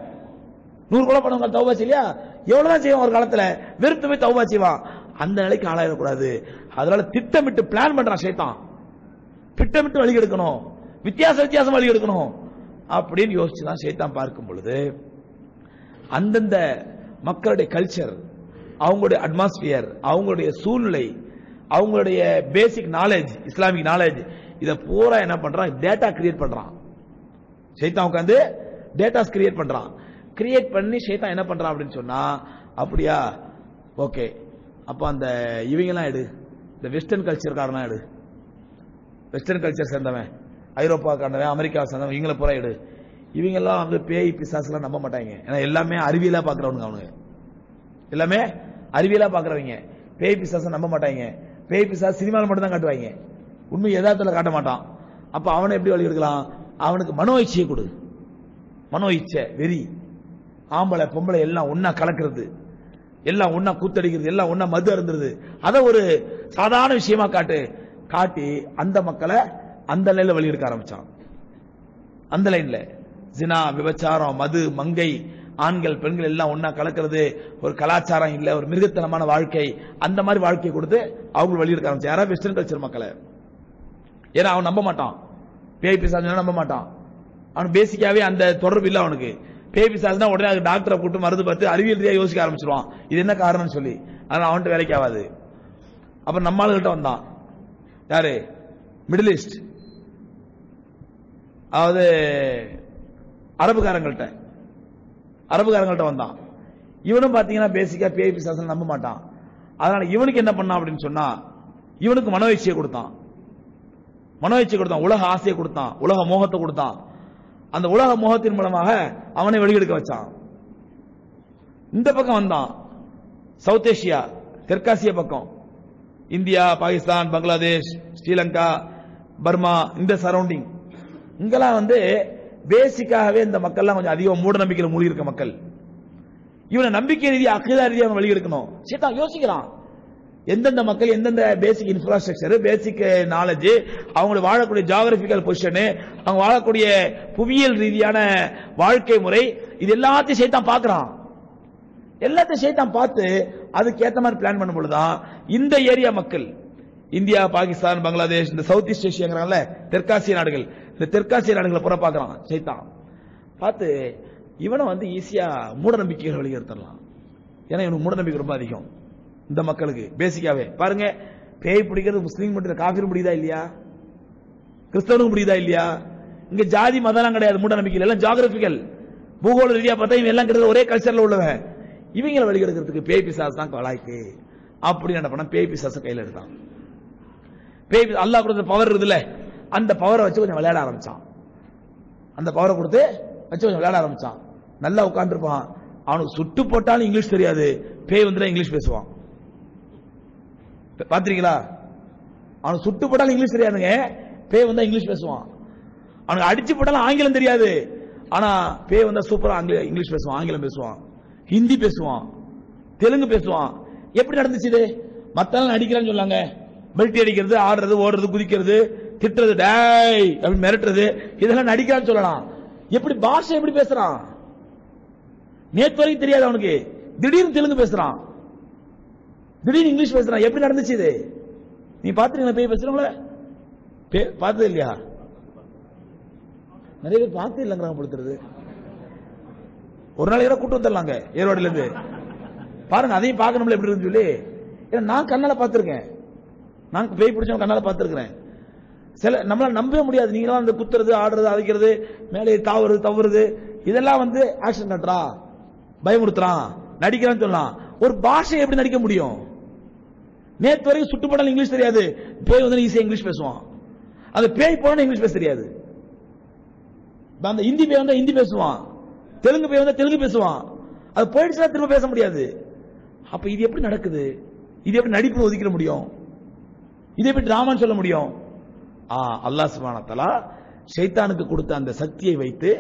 நூறு கொலை பண்ணவங்க தௌபா இல்லையா எவ்வளவுதான் செய்வான் ஒரு காலத்துல? வெறுத்து போய் தௌபா செய்வான். அந்த நிலைக்கு ஆளாயிடக்கூடாது. அதனால திட்டமிட்டு பிளான் பண்றான் சேத்தான் திட்டமிட்டு வழி எடுக்கணும். வித்தியாச வித்தியாசம் வழி எடுக்கணும். அப்படின்னு யோசிச்சு தான் சேத்தான் பார்க்கும் பொழுது அந்தந்த மக்களுடைய கல்ச்சர் அவங்களுடைய அட்மாஸ்பியர் அவங்களுடைய சூழ்நிலை அவங்களுடைய பேசிக் நாலேஜ் இஸ்லாமிக் நாலேஜ் இதை பூரா என்ன பண்றான்? டேட்டா கிரியேட் பண்றான். சைத்தான் உட்காந்து டேட்டாஸ் கிரியேட் பண்றான். கிரியேட் பண்ணி ஷைத்தான் என்ன பண்றான் அப்படின்னு சொன்னா அப்படியா? ஓகே அப்போ அந்த இவங்கெல்லாம் எடு. இந்த வெஸ்டர்ன் கல்ச்சர்காரனா எடு. வெஸ்டர்ன் கல்ச்சர் சேர்ந்தவன் ஐரோப்பா காண்டவன் அமெரிக்கா சேர்ந்தவன் இவங்களை பூரா எடு. இவங்கெல்லாம் வந்து பேய் பிசாசுலாம் நம்ப மாட்டாங்க. ஏன்னா எல்லாமே அறிவியலாக பார்க்குறவனுங்க அவனுங்க. எல்லாமே அறிவியலாக பார்க்குறவங்க பேய் பிசாசை நம்ப மாட்டாங்க. பேய் பிசாஸ் சினிமாவில் மட்டும் தான் காட்டுவாங்க. உண்மை யதார்த்தத்தில் காட்ட மாட்டான். அப்போ அவனை எப்படி வழி எடுக்கலாம் அவனுக்கு மனோ இச்சையை கொடு. மனோ இச்சை வெறி. ஆம்பளை பொம்பளை எல்லாம் ஒன்னா கலக்கிறது. எல்லாம் ஒன்னா கூத்தடிக்கிறது எல்லாம் ஒன்னா மது அருந்துறது. அதை ஒரு சாதாரண விஷயமா காட்டு காட்டி அந்த மக்களை அந்த நிலையில வழி எடுக்க ஆரம்பிச்சான். அந்த லைன்ல ஜினா விபச்சாரம் மது மங்கை ஆண்கள் பெண்கள் எல்லாம் ஒன்னா கலக்கிறது ஒரு கலாச்சாரம் இல்ல ஒரு மிருகத்தனமான வாழ்க்கை அந்த மாதிரி வாழ்க்கையை கொடுத்து அவங்க வெளியெடுக்க ஆரம்பிச்சு யாராவது வெஸ்டர்ன் கல்ச்சர் மக்களை? ஏன்னா அவன் நம்ப மாட்டான். பேய் பிசாசுனா நம்ப மாட்டான். அவன் பேசிக்காவே அந்த தொடர்பு இல்லை அவனுக்கு. பேய் பிசாசுனா உடனே அது டாக்டரை கூட்டு மருந்து பார்த்து அறிவியல் ரீதியாக யோசிக்க ஆரம்பிச்சிருவான். இது என்ன காரணம்னு சொல்லி. அதனால் அவன்கிட்ட வேலைக்கு ஆகாது. அப்புறம் நம்ம ஆளுகிட்ட வந்தான். யாரு? மிடில் ஈஸ்ட் அதாவது அரபுக்காரங்கள்ட்ட. அரபுக்காரங்கள்ட்ட வந்தான். இவனும் பார்த்தீங்கன்னா பேசிக்கா பேய் பிசாசன் நம்ப மாட்டான். அதனால இவனுக்கு என்ன பண்ணான் அப்படின்னு சொன்னா இவனுக்கு மனோயிச்சியை கொடுத்தான். மனோயிச்சியை கொடுத்தான். உலக ஆசையை கொடுத்தான். உலக மோகத்தை கொடுத்தான். அந்த உலக மோகத்தின் மூலமாக அவனை வெளியெடுக்க வச்சான். இந்த பக்கம் வந்தான். சவுத் ஏசியா தெற்காசிய பக்கம். இந்தியா பாகிஸ்தான் பங்களாதேஷ் ஸ்ரீலங்கா பர்மா இந்த சரௌண்டிங் இங்கெல்லாம் வந்து பேசிக்காகவே இந்த மக்கள்லாம் கொஞ்சம் அதிகம் மூட நம்பிக்கையில் மூழ்கி இருக்க மக்கள். இவனை நம்பிக்கை ரீதியாக அக்கிதா ரீதியாக வெளியெடுக்கணும். சீதா யோசிக்கிறான். எந்தெந்த மக்கள் எந்தெந்த பேசிக் இன்ஃப்ராஸ்ட்ரக்சர் பேசிக் நாலேஜ் அவங்களுக்கு வாழக்கூடிய ஜியாகிரபிக்கல் பொசிஷனு அவங்க வாழக்கூடிய புவியியல் ரீதியான வாழ்க்கை முறை இது எல்லாத்தையும் சேர்த்தான் பார்க்குறான். எல்லாத்தையும் சேர்த்தான் பார்த்து அதுக்கு மாதிரி பிளான் பண்ணும் பொழுதுதான் இந்த ஏரியா மக்கள் இந்தியா பாகிஸ்தான் பங்களாதேஷ் இந்த சவுத் ஈஸ்ட் ஏஷியாங்கிறாங்கல்ல தெற்காசிய நாடுகள் இந்த தெற்காசிய நாடுகளை புற பார்க்குறான் சேர்த்தான் பார்த்து இவனை வந்து ஈஸியாக மூட நம்பிக்கைகள் வெளியேற்றலாம் ஏன்னா இவனுக்கு மூட நம்பிக்கை ரொம்ப அதிகம். இந்த மக்களுக்கு. பேசிக்காவே பாருங்க. பேய் பிடிக்கிறது முஸ்லீம் மட்டும் இல்ல, பிடிக்குதா இல்லையா? கிறிஸ்தவனுக்கு பிடிக்குதா இல்லையா? இங்க ஜாதி மதம்லாம் கிடையாது மூட நம்பிக்கை எல்லாம் ஜாகிரபிக்கல் பூகோள ரீதியா பார்த்தா இவன் எல்லாம் கிடையாது ஒரே கல்ச்சர்ல உள்ளவன் இவங்களை வழிகெடுக்கிறதுக்கு பேய் பிசாசு தான் கலாய்க்கு. அப்படி என்ன பண்ண பேய் பிசாசு கையில் எடுத்தான். பேய் அல்லாஹ் கொடுத்த பவர் இருக்குதுல்ல. அந்த பவரை வச்சு கொஞ்சம் விளையாட ஆரம்பிச்சான். அந்த பவரை கொடுத்து வச்சு கொஞ்சம் விளையாட ஆரம்பிச்சான். நல்லா உட்காந்துருப்பான் அவனுக்கு சுட்டு போட்டாலும் இங்கிலீஷ் தெரியாது. பேய் வந்துட்டா இங்கிலீஷ் பேசுவான். பாத்திருக்கீங்களா? அவனுக்கு சுட்டு போட்டாலும் இங்கிலீஷ் தெரியாதுங்க. பேய் வந்தா இங்கிலீஷ் பேசுவான். அவனுக்கு அடிச்சு போட்டாலும் ஆங்கிலம் தெரியாது. ஆனா பேய் வந்தா சூப்பரா ஆங்கில இங்கிலீஷ் பேசுவான் ஆங்கிலம் பேசுவான். ஹிந்தி பேசுவான். தெலுங்கு பேசுவான். எப்படி நடந்துச்சு இது? மத்தெல்லாம் நடிக்கிறான்னு சொல்லாங்க பெல்ட் அடிக்கிறது ஆடுறது ஓடுறது குதிக்கிறது திட்டுறது டேய் அப்படின்னு மிரட்டுறது இதெல்லாம் நடிக்கிறான்னு சொல்லலாம். எப்படி பாஷை எப்படி பேசுறான்? நேற்று வரைக்கும் தெரியாது அவனுக்கு. திடீர்னு தெலுங்கு பேசுறான். திடீர்னு இங்கிலீஷ் பேசுறான் எப்படி நடந்துச்சு இது? நீ பாத்துருக்கீங்களா பேய் பேசுறவங்கள? பே- பார்த்தது இல்லையா? நிறைய பேர் பார்த்து இல்லைங்கிறாங்க கொடுத்துருது ஒரு நாளைக்கு கூட கூட்டு வந்துடலாங்க ஏரோடுல இருந்து பாருங்க அதையும் பார்க்கணும்ல எப்படி இருக்குன்னு சொல்லி. ஏன்னா நான் கண்ணால பார்த்துருக்கேன். நான் பேய் பிடிச்சவங்க கண்ணால பார்த்துருக்கிறேன். சில நம்மளால நம்பவே முடியாது. நீங்களாம் அந்த குத்துறது ஆடுறது அதைக்கிறது மேலே தாவுறது தவறுது இதெல்லாம் வந்து ஆக்ஷன் கட்டுறா பயமுறுத்துறான். நடிக்கிறான்னு சொல்லலாம் ஒரு பாஷை எப்படி நடிக்க முடியும்? நேற்று வரைக்கும் சுட்டுப்படல இங்கிலீஷ் தெரியாது. பேய் வந்து ஈஸியாக இங்கிலீஷ் பேசுவான். அந்த பேய் போனா இங்கிலீஷ் பேச தெரியாது. அந்த ஹிந்தி பேய் வந்தா ஹிந்தி பேசுவான். தெலுங்கு பேய் வந்தா தெலுங்கு பேசுவான். அது போயிடுச்சுன்னா திரும்ப பேச முடியாது. அப்ப இது எப்படி நடக்குது? இது எப்படி நடிப்பு ஒதுக்கிட முடியும்? இது எப்படி டிராமான்னு சொல்ல முடியும்? ஆ அல்லாஹ் சுபானத்தலா ஷைத்தானுக்கு கொடுத்த அந்த சக்தியை வைத்து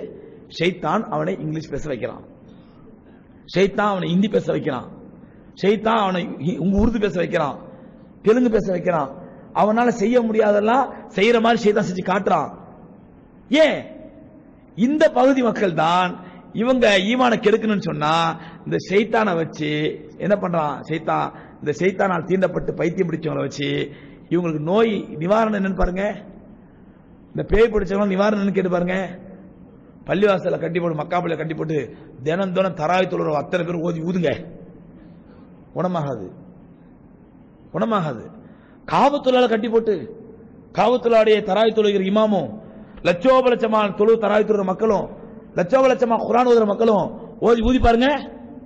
ஷைத்தான் அவனை இங்கிலீஷ் பேச வைக்கிறான். ஷைத்தான் அவனை ஹிந்தி பேச வைக்கிறான். ஷைத்தான் அவனை உங்க உருது பேச வைக்கிறான். தெலுங்கு பேச வைக்கிறான். அவனால செய்ய முடியாதெல்லாம் செய்யற மாதிரி செய்தான் செஞ்சு காட்டுறான். ஏன்? இந்த பகுதி மக்கள் தான் இவங்க ஈமான கெடுக்கணும்னு சொன்னா இந்த செய்தானை வச்சு என்ன பண்றான்? செய்தா இந்த செய்தானால் தீண்டப்பட்டு பைத்தியம் பிடிச்சவங்களை வச்சு இவங்களுக்கு நோய் நிவாரணம் என்னன்னு பாருங்க. இந்த பேய் பிடிச்சவங்க நிவாரணம் கேட்டு பாருங்க. பள்ளிவாசல கட்டி போட்டு மக்காப்பிள்ள கட்டி போட்டு தினம் தினம் தராய் தொழுற அத்தனை பேர் ஓதி ஊதுங்க. குணமாகாது. குணமாகாது. காவத்துள்ளால கட்டி போட்டு காவத்துள்ளாடைய தராய் தொழுகிற இமாமும் லட்சோப லட்சமான தொழு தராய் தொழுகிற மக்களும் லட்சோப லட்சமா குரான் ஓதுற மக்களும் ஓதி ஊதி பாருங்க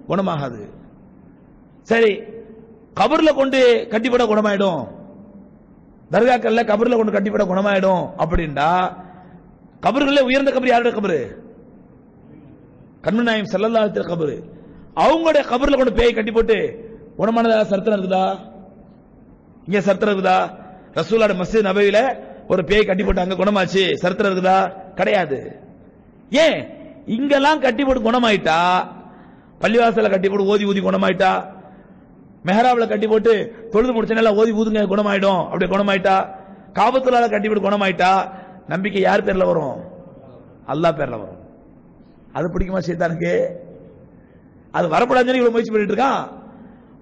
குணமாகாது. சரி கபர்ல கொண்டு கட்டிப்பட குணமாயிடும். தர்காக்கள்ல கபர்ல கொண்டு கட்டிப்பட குணமாயிடும் அப்படின்டா கபர்கள்ல உயர்ந்த கபர் யாரோட கபரு? கண்மநாயம் செல்லல்லாத்திர கபரு. அவங்களுடைய கபர்ல கொண்டு பேய் கட்டி போட்டு குணமானதாக சரித்திரம் இருக்குதா? இங்க சரித்திரம் இருக்குதா? ரசூலோட மசித் நபையில ஒரு பேய் கட்டி போட்டு அங்க குணமாச்சு. சரித்திரம் இருக்குதா? கிடையாது. ஏன்? இங்கெல்லாம் கட்டி போட்டு குணமாயிட்டா? பள்ளிவாசல கட்டி போட்டு ஓதி ஊதி குணமாயிட்டா? மெஹராவில் கட்டி போட்டு தொழுது முடிச்சனால ஓதி ஊதுங்க குணமாயிடும். அப்படி குணமாயிட்டா? காபத்துலால கட்டி போட்டு குணமாயிட்டா? நம்பிக்கை யார் பேர்ல வரும்? அல்லா பேர்ல வரும். அது பிடிக்குமா சைத்தானுக்கு? அது வரக்கூடாதுன்னு இவ்வளவு முயற்சி பண்ணிட்டு இருக்கான்?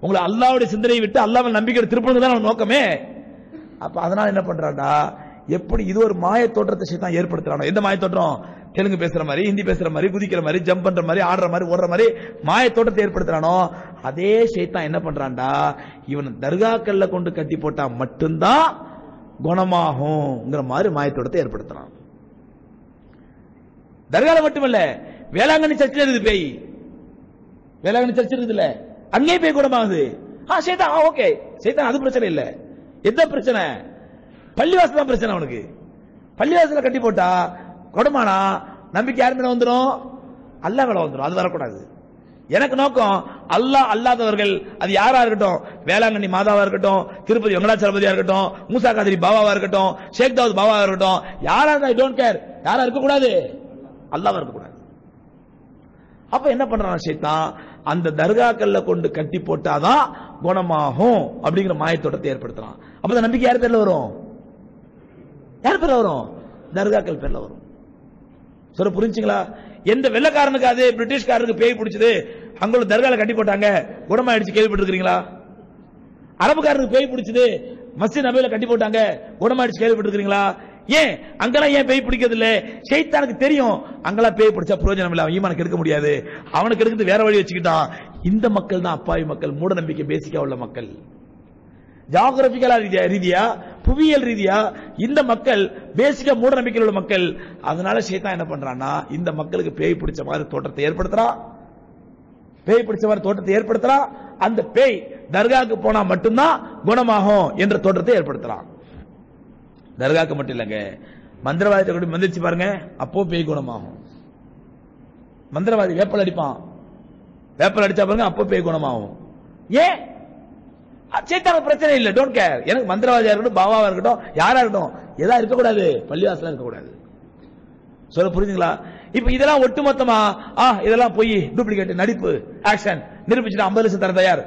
உங்களை அல்லாவுடைய சிந்தனையை விட்டு அல்லாமல் நம்பிக்கை திருப்பணும் தான் நோக்கமே. அப்ப அதனால என்ன பண்றாடா எப்படி இது ஒரு மாய தோற்றத்தை சைத்தான் ஏற்படுத்துறானோ? எந்த மாய தோற்றம்? தெலுங்கு பேசுற மாதிரி ஹிந்தி பேசுற மாதிரி குதிக்கிற மாதிரி ஜம்ப் பண்ற மாதிரி ஆடுற மாதிரி ஓடுற மாதிரி மாய தோட்டத்தை ஏற்படுத்துறானோ? அதே சைத்தான் என்ன பண்றான்டா? இவன் தர்காக்கல்ல கொண்டு கட்டி போட்டா மட்டும்தான் குணமாகும்ங்கிற மாதிரி மாய தோற்றத்தை ஏற்படுத்துறான். தர்கால மட்டுமல்ல வேளாங்கண்ணி சர்ச்சில் இருக்குது பேய். வேளாங்கண்ணி சர்ச் இருக்குதுல்ல? அங்கே போய் குணமாகுது. ஆ சேதான். ஆ ஓகே. சேதா அது பிரச்சனை இல்ல. எந்த பிரச்சனை? பள்ளிவாசல் தான் பிரச்சனை அவனுக்கு. பள்ளிவாசல கட்டி போட்டா குடமானா நம்பிக்கை யார் மேல வந்துடும் அல்லாஹ் மேல வந்துடும் அது வரக்கூடாது. எனக்கு நோக்கம் அல்லாஹ் அல்லாதவர்கள் அது யாரா இருக்கட்டும்? வேளாங்கண்ணி மாதாவா இருக்கட்டும் திருப்பதி வெங்கடாச்சலபதியா இருக்கட்டும் மூசா காதிரி பாபாவா இருக்கட்டும் ஷேக் தாவூத் பாபாவா இருக்கட்டும் யாரா இருந்தா டோன்ட் கேர் யாரா இருக்கக்கூடாது? அல்லாஹ் இருக்கக்கூடாது. அப்ப என்ன பண்றான் சேத்தான்? அந்த தர்காக்கல்ல கொண்டு கட்டி போட்டாதான் குணமாகும் அப்படிங்கிற மாயத்தோட்டத்தை ஏற்படுத்தலாம். அப்ப நம்பிக்கை யார் பேர்ல வரும்? யார் பேர்ல வரும்? தர்காக்கள் பேர்ல வரும். சொல்ல புரிஞ்சுங்களா? எந்த வெள்ளக்காரனுக்கு அது பிரிட்டிஷ்காரனுக்கு பேய் பிடிச்சது அங்குள்ள தர்கால கட்டி போட்டாங்க குணமாயிடுச்சு கேள்விப்பட்டிருக்கிறீங்களா? அரபுக்காரனுக்கு பேய் பிடிச்சது மஸ்ஜித் நபையில கட்டி போட்டாங்க குணமாயிடுச்சு கேள்விப்பட்டிருக்கிறீங்களா? ஏன்? அங்கெல்லாம் ஏன் பேய் பிடிக்கிறது இல்ல ஷைத்தானுக்கு தெரியும். அங்கெல்லாம் பேய் பிடிச்சா பிரயோஜனம் இல்லை. அவன் ஈமானுக்கு எடுக்க முடியாது. அவனுக்கு எடுக்கிறது வேற வழி வச்சுக்கிட்டான். இந்த மக்கள் தான் அப்பாவி மக்கள். மூட நம்பிக்கை பேசிக்கா உள்ள மக்கள். ஜாகிரபிக்கலா ரீதியா ரீதியா புவியியல் ரீதியா இந்த மக்கள் பேசிக்கா மூட நம்பிக்கையில் உள்ள மக்கள். அதனால ஷைத்தான் என்ன பண்றான்னா இந்த மக்களுக்கு பேய் பிடிச்ச மாதிரி தோற்றத்தை ஏற்படுத்துறான் பேய் பிடிச்ச மாதிரி தோற்றத்தை ஏற்படுத்துறான் அந்த பேய் தர்காவுக்கு போனா மட்டும்தான் குணமாகும் என்ற தோற்றத்தை ஏற்படுத்தலாம் தர்காக்கு மட்டும் இல்லைங்க. மந்திரவாதத்தை கூட மந்திரிச்சு பாருங்க அப்போ பேய் குணமாகும். மந்திரவாதி வேப்பல் அடிப்பான். வேப்பல் அடிச்சா பாருங்க அப்போ பேய் குணமாகும். ஏன்? சேத்தான பிரச்சனை இல்லை டோன்ட் கேர் எனக்கு மந்திரவாதியா இருக்கட்டும் பாபாவா இருக்கட்டும் யாரா இருக்கட்டும் எதா இருக்கக்கூடாது பள்ளிவாசலாம் இருக்கக்கூடாது. சொல்ல புரிஞ்சுங்களா? இப்ப இதெல்லாம் ஒட்டுமொத்தமா ஆ இதெல்லாம் போய் டூப்ளிகேட் நடிப்பு ஆக்ஷன் நிரூபிச்சுட்டு ஐம்பது லட்சம் தர தயார்.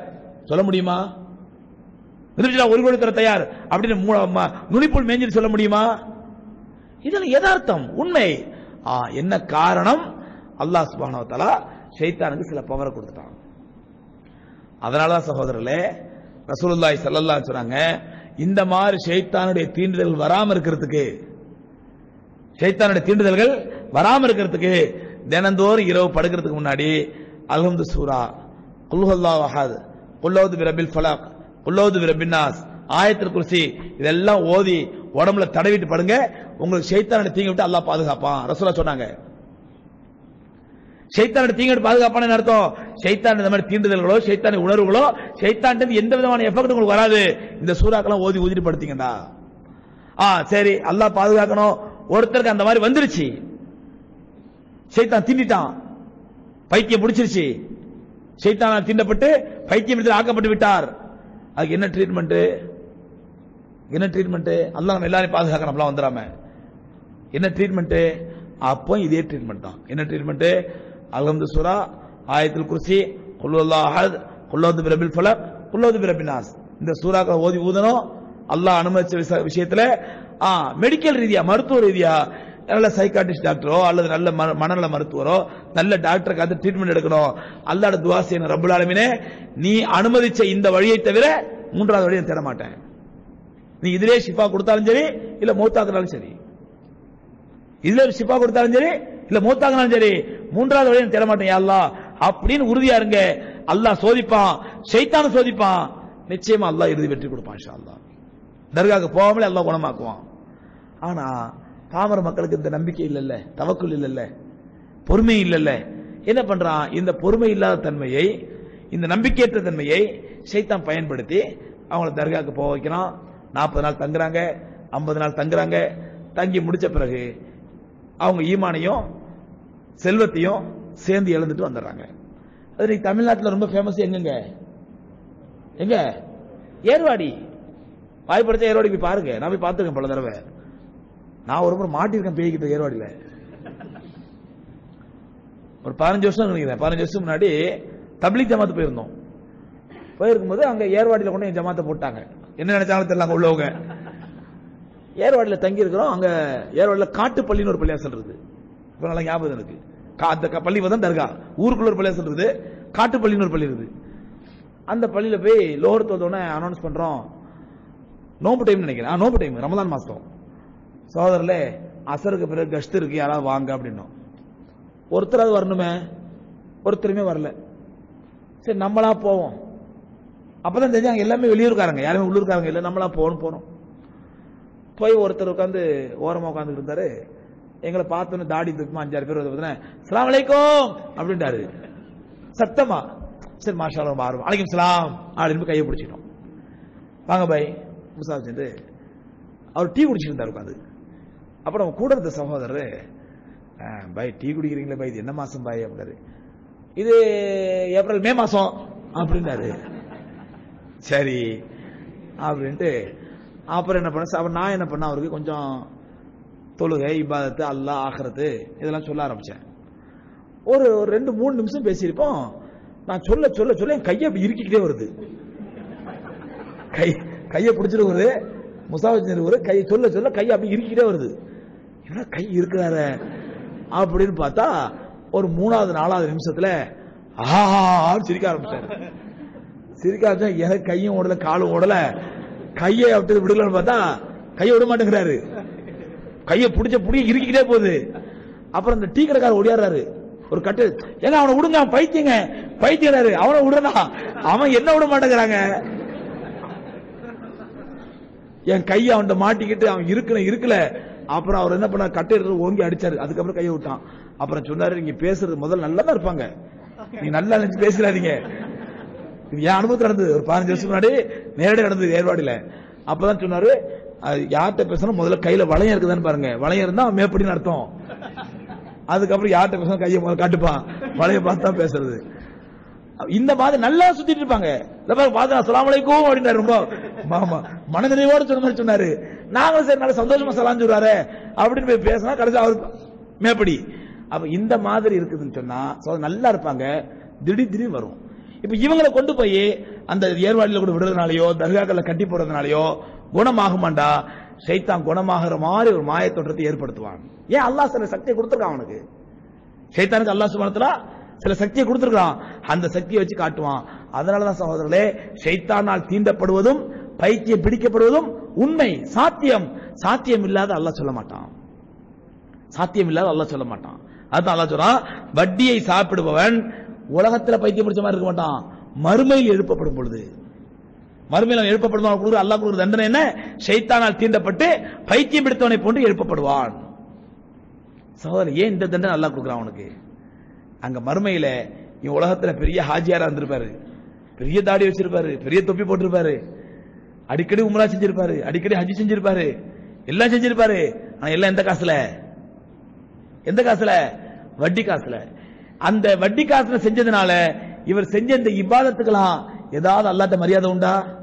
சொல்ல முடியுமா? ஒரு கோடி தர தயார் அப்படின்னு நுனிப்புள் மேஞ்சிட்டு சொல்ல முடியுமா? இதெல்லாம் யதார்த்தம் உண்மை. ஆ, என்ன காரணம்? அல்லாஹ் சுப்ஹானஹு வ ஷைத்தானுக்கு சில பவரை கொடுத்துட்டான். அதனாலதான் சகோதரர்களே ரசூலுல்லாய் சல்லல்லா சொன்னாங்க இந்த மாதிரி ஷைத்தானுடைய தீண்டுதல் வராம இருக்கிறதுக்கு ஷைத்தானுடைய தீண்டுதல்கள் வராம இருக்கிறதுக்கு தினந்தோறும் இரவு படுக்கிறதுக்கு முன்னாடி அல்ஹம்து சூரா குல்ஹல்லா வஹாத் குல்லௌது பிரபில் ஃபலாக் குல்லௌது பிரபின் ஆயத்தில் ஆயத்துல் இதெல்லாம் ஓதி உடம்புல தடவிட்டு படுங்க. உங்களுக்கு சைத்தான தீங்கி விட்டு அல்லா பாதுகாப்பான். ரசூலா சொன்னாங்க. சைத்தானோட தீங்கோட பாதுகாப்பான அர்த்தம்? சைத்தான் இந்த மாதிரி தீண்டுதல்களோ சைத்தான உணர்வுகளோ சைத்தான் எந்த விதமான எஃபெக்ட் உங்களுக்கு வராது. இந்த சூறாக்கெல்லாம் ஓதி ஊதிட்டு படுத்தீங்கடா ஆ சரி அல்லா பாதுகாக்கணும். ஒருத்தருக்கு அந்த மாதிரி வந்துருச்சு. சைத்தான் திண்டிட்டான். பைத்தியம் பிடிச்சிருச்சு. சைத்தான தீண்டப்பட்டு பைத்தியம் ஆக்கப்பட்டு விட்டார். அதுக்கு என்ன ட்ரீட்மெண்ட் என்ன ட்ரீட்மெண்ட் அல்ல நம்ம எல்லாரையும் பாதுகாக்க நம்மளாம் வந்துடாம என்ன ட்ரீட்மெண்ட் அப்போ இதே ட்ரீட்மெண்ட் தான். என்ன ட்ரீட்மெண்ட் அலமது சுரா ஆயத்தில் குருசி குல்லுல்லாஹ் அஹத் குல்லோது பிரபில் ஃபலக் குல்லோது பிரபின் நாஸ். இந்த சூறாக்களை ஓதி ஊதணும். அல்லாஹ் அனுமதிச்ச விஷயத்துல மெடிக்கல் ரீதியா மருத்துவ ரீதியா நல்ல சைக்காட்டிஸ்ட் டாக்டரோ அல்லது நல்ல மனநல மருத்துவரோ நல்ல டாக்டருக்கு அது ட்ரீட்மெண்ட் எடுக்கணும். அல்லாட துவா செய்யணும் ரப்பல் நீ அனுமதிச்ச இந்த வழியை தவிர மூன்றாவது வழியை தேட மாட்டேன் நீ இதிலே ஷிஃபா கொடுத்தாலும் சரி இல்ல மூத்தாக்குனாலும் சரி. இதுல ஷிஃபா கொடுத்தாலும் சரி இல்ல மூத்தாக்குனாலும் சரி மூன்றாவது வழியை தேட மாட்டேன் யா அப்படின்னு உறுதியா இருங்க. அல்லாஹ் சோதிப்பான் சைத்தான சோதிப்பான். நிச்சயமா அல்லாஹ் இறுதி வெற்றி கொடுப்பான் ஷா அல்லாஹ். தர்காக்கு போகாமலே அல்லாஹ் குணமாக்குவான். ஆனா பாமர மக்களுக்கு இந்த நம்பிக்கை இல்லைல்ல தவக்குள் இல்லைல்ல பொறுமை இல்லைல்ல. என்ன பண்றான்? இந்த பொறுமை இல்லாத தன்மையை இந்த நம்பிக்கையற்ற தன்மையை சைத்தான் பயன்படுத்தி அவங்கள தர்காக்கு போக வைக்கிறான். நாற்பது நாள் தங்குறாங்க ஐம்பது நாள் தங்குறாங்க. தங்கி முடிச்ச பிறகு அவங்க ஈமானையும் செல்வத்தையும் சேர்ந்து இழந்துட்டு வந்துடுறாங்க. அது இன்னைக்கு தமிழ்நாட்டில் ரொம்ப ஃபேமஸ் எங்கங்க? எங்க? ஏர்வாடி. வாய்ப்படுத்த ஏர்வாடி போய் பாருங்க. நான் போய் பார்த்துருக்கேன் பல தடவை. நான் ஒரு முறை மாட்டிருக்கேன் பேய்கிட்ட ஏர்வாடியில் ஒரு பதினஞ்சு வருஷம் நினைக்கிறேன் பதினஞ்சு வருஷம் முன்னாடி தப்ளிக் ஜமாத்து போயிருந்தோம். போயிருக்கும்போது அங்கே ஏர்வாடியில் கொண்டு என் ஜமாத்தை போட்டாங்க. என்ன நினைச்சாலும் தெரியல அங்கே உள்ளவங்க. ஏர்வாடியில் தங்கி இருக்கிறோம் ஏர்வாடியில் காட்டுப்பள்ளின்னு ஒரு பள்ளியாசல் இருக்குது. இப்போ நல்லா ஞாபகம் எனக்கு கா- அந்த பள்ளி தான் தர்கா. ஊருக்குள்ள ஒரு பள்ளியாசல் இருக்குது. காட்டுப்பள்ளின்னு ஒரு பள்ளி இருக்குது. அந்த பள்ளியில் போய் லோகர் தோதோடனே அனௌன்ஸ் பண்ணுறோம் நோம்பு டைம் நினைக்கிறேன். நோம்பு டைம் ரமதான் மாதம் சோதரில் அசருக்கு பிறகு கஷ்டு இருக்கு யாராவது வாங்க அப்படின்னோம். ஒருத்தராவது வரணுமே? ஒருத்தருமே வரல. சரி நம்மளா போவோம். அப்பதான் தெரிஞ்சாங்க எல்லாமே வெளியூர்காரங்க. யாருமே உள்ளூர்காரங்க இல்லை நம்மளா போகணும் போனோம். போய் ஒருத்தர் உட்காந்து ஓரமாக உட்காந்துட்டு இருந்தாரு. எங்களை பார்த்தோன்னு தாடி தூக்கமா அஞ்சாறு பேர் வந்து சலாம் "அஸ்ஸலாமு அலைக்கும்! அப்படின்ட்டாரு. சத்தமா சரி மாஷா மாறும் அலைக்கும் சலாம். அப்படின்னு கையை பிடிச்சிட்டோம். வாங்க பாய் முசாஃப் சென்று அவர் டீ குடிச்சிருந்தார் இருந்தார் உட்காந்து அப்புறம் கூட இருந்த சகோதரர் பாய் டீ குடிக்கிறீங்களே பாய் இது என்ன மாசம் பாய் அப்படின்னாரு. இது ஏப்ரல் மே மாசம் அப்படின்னாரு. சரி அப்படின்ட்டு அப்புறம் என்ன பண்ண அப்புறம் நான் என்ன பண்ண அவருக்கு கொஞ்சம் தொழுகை இபாதத்து அல்லாஹ் ஆகிறது இதெல்லாம் சொல்ல ஆரம்பிச்சேன். ஒரு ஒரு ரெண்டு மூணு நிமிஷம் பேசியிருப்போம். நான் சொல்ல சொல்ல சொல்ல என் கையை அப்படி இறுக்கிக்கிட்டே வருது. கை கையை பிடிச்சிட்டு வருது. ஒரு கையை சொல்ல சொல்ல கையை அப்படி இருக்கிட்டே வருது. என்ன கை இருக்கிறார? அப்படின்னு பார்த்தா ஒரு மூணாவது நாலாவது நிமிஷத்துல ஆஹா சிரிக்க ஆரம்பிச்சாரு. சிரிக்க ஆரம்பிச்சா எனக்கு கையும் ஓடல காலும் ஓடல. கையை அப்படி விடலன்னு பார்த்தா கையை விட மாட்டேங்கிறாரு. கையை பிடிச்ச புடி இறுக்கிக்கிட்டே போகுது. அப்புறம் இந்த டீ கடைக்காரர் ஓடியாடுறாரு. ஒரு கட்டு ஏங்க அவனை விடுங்க அவன் பைத்தியங்க. பைத்தியடாரு அவனை விடுறா அவன் என்ன விட மாட்டேங்கிறாங்க? என் கையை அவன்கிட்ட மாட்டிக்கிட்டு அவன் இருக்கணும் இருக்கல அப்புறம் அவர் என்ன பண்ணார்? கட்டை எடுத்து ஓங்கி அடிச்சாரு. அதுக்கப்புறம் கையை விட்டான். அப்புறம் சொன்னாரு நீங்க பேசுறது முதல்ல நல்லா தான் இருப்பாங்க. நீங்க நல்லா நினைச்சு பேசிடாதீங்க. இது என் அனுபவத்தில் நடந்தது. ஒரு பதினஞ்சு வருஷம் முன்னாடி நேரடியாக நடந்தது ஏற்பாடுல அப்பதான் சொன்னாரு யார்கிட்ட பேசணும் முதல்ல கையில வளையம் இருக்குதான்னு பாருங்க. வளையம் இருந்தா அவன் மேப்படின்னு அர்த்தம். அதுக்கப்புறம் யார்கிட்ட பேசணும் கையை முதல்ல காட்டுப்பான். வளைய பார்த்து தான் பேசுறது. இந்த மாதிரி நல்லா சுத்திட்டு இருப்பாங்க. இந்த பாருங்க அலைக்கும் அப்படின்னாரு ரொம்ப ஆமா மனநிறைவோடு சொன்ன மாதிரி சொன்னாரு. நாங்களும் சரி நல்லா சந்தோஷமா சலாம் சொல்றாரு அப்படின்னு போய் பேசினா கடைசி அவர் மேப்படி. அப்ப இந்த மாதிரி இருக்குதுன்னு சொன்னா நல்லா இருப்பாங்க. திடீர் திடீர் வரும். இப்ப இவங்களை கொண்டு போய் அந்த ஏர்வாடியில கூட விடுறதுனாலயோ தர்காக்களை கட்டி போடுறதுனாலயோ குணமாகுமாண்டா? சைத்தான் குணமாகிற மாதிரி ஒரு மாய தோற்றத்தை ஏற்படுத்துவான். ஏன் அல்லாஹ் சில சக்தியை கொடுத்துருக்கான் அவனுக்கு? சைத்தானுக்கு அல்லாஹ் சுபானத்துல சில சக்தியை கொடுத்துருக்கான் அந்த சக்தியை வச்சு காட்டுவான். அதனாலதான் சகோதரர்களே சைத்தானால் தீண்டப்படுவதும் பைத்தியம் பிடிக்கப்படுவதும் உண்மை சாத்தியம். சாத்தியம் இல்லாத அல்லாஹ் சொல்ல மாட்டான். சாத்தியம் இல்லாத அல்ல சொல்ல மாட்டான். அதுதான் அல்லாஹ் சொல்றான் வட்டியை சாப்பிடுபவன் உலகத்துல பைத்தியம் பிடிச்ச மாதிரி இருக்க மாட்டான். மறுமையில் எழுப்பப்படும் பொழுது. மறுமையில் எழுப்பப்படுவான் கொடுக்குற அல்லாஹ் கொடுக்குற தண்டனை என்ன? ஷைத்தானால் தீண்டப்பட்டு பைத்தியம் பிடித்தவனை போன்று எழுப்பப்படுவான். சகோதரர் ஏன் இந்த தண்டனை நல்லா கொடுக்குறான் அவனுக்கு? அங்க மறுமையில இவன் உலகத்துல பெரிய ஹாஜியாரா இருந்திருப்பாரு. பெரிய தாடி வச்சிருப்பாரு. பெரிய தொப்பி போட்டிருப்பாரு. அடிக்கடி உம்ரா செஞ்சிருப்பாரு. அடிக்கடி ஹஜ் செஞ்சிருப்பாரு. எல்லாம் செஞ்சிருப்பாரு. ஆனா எல்லாம் எந்த காசுல? எந்த காசுல? வட்டி காசுல. அந்த வட்டி காசுல செஞ்சதுனால இவர் செஞ்ச இந்த இபாதத்துக்கெல்லாம் ஏதாவது அல்லாட்ட மரியாதை உண்டா?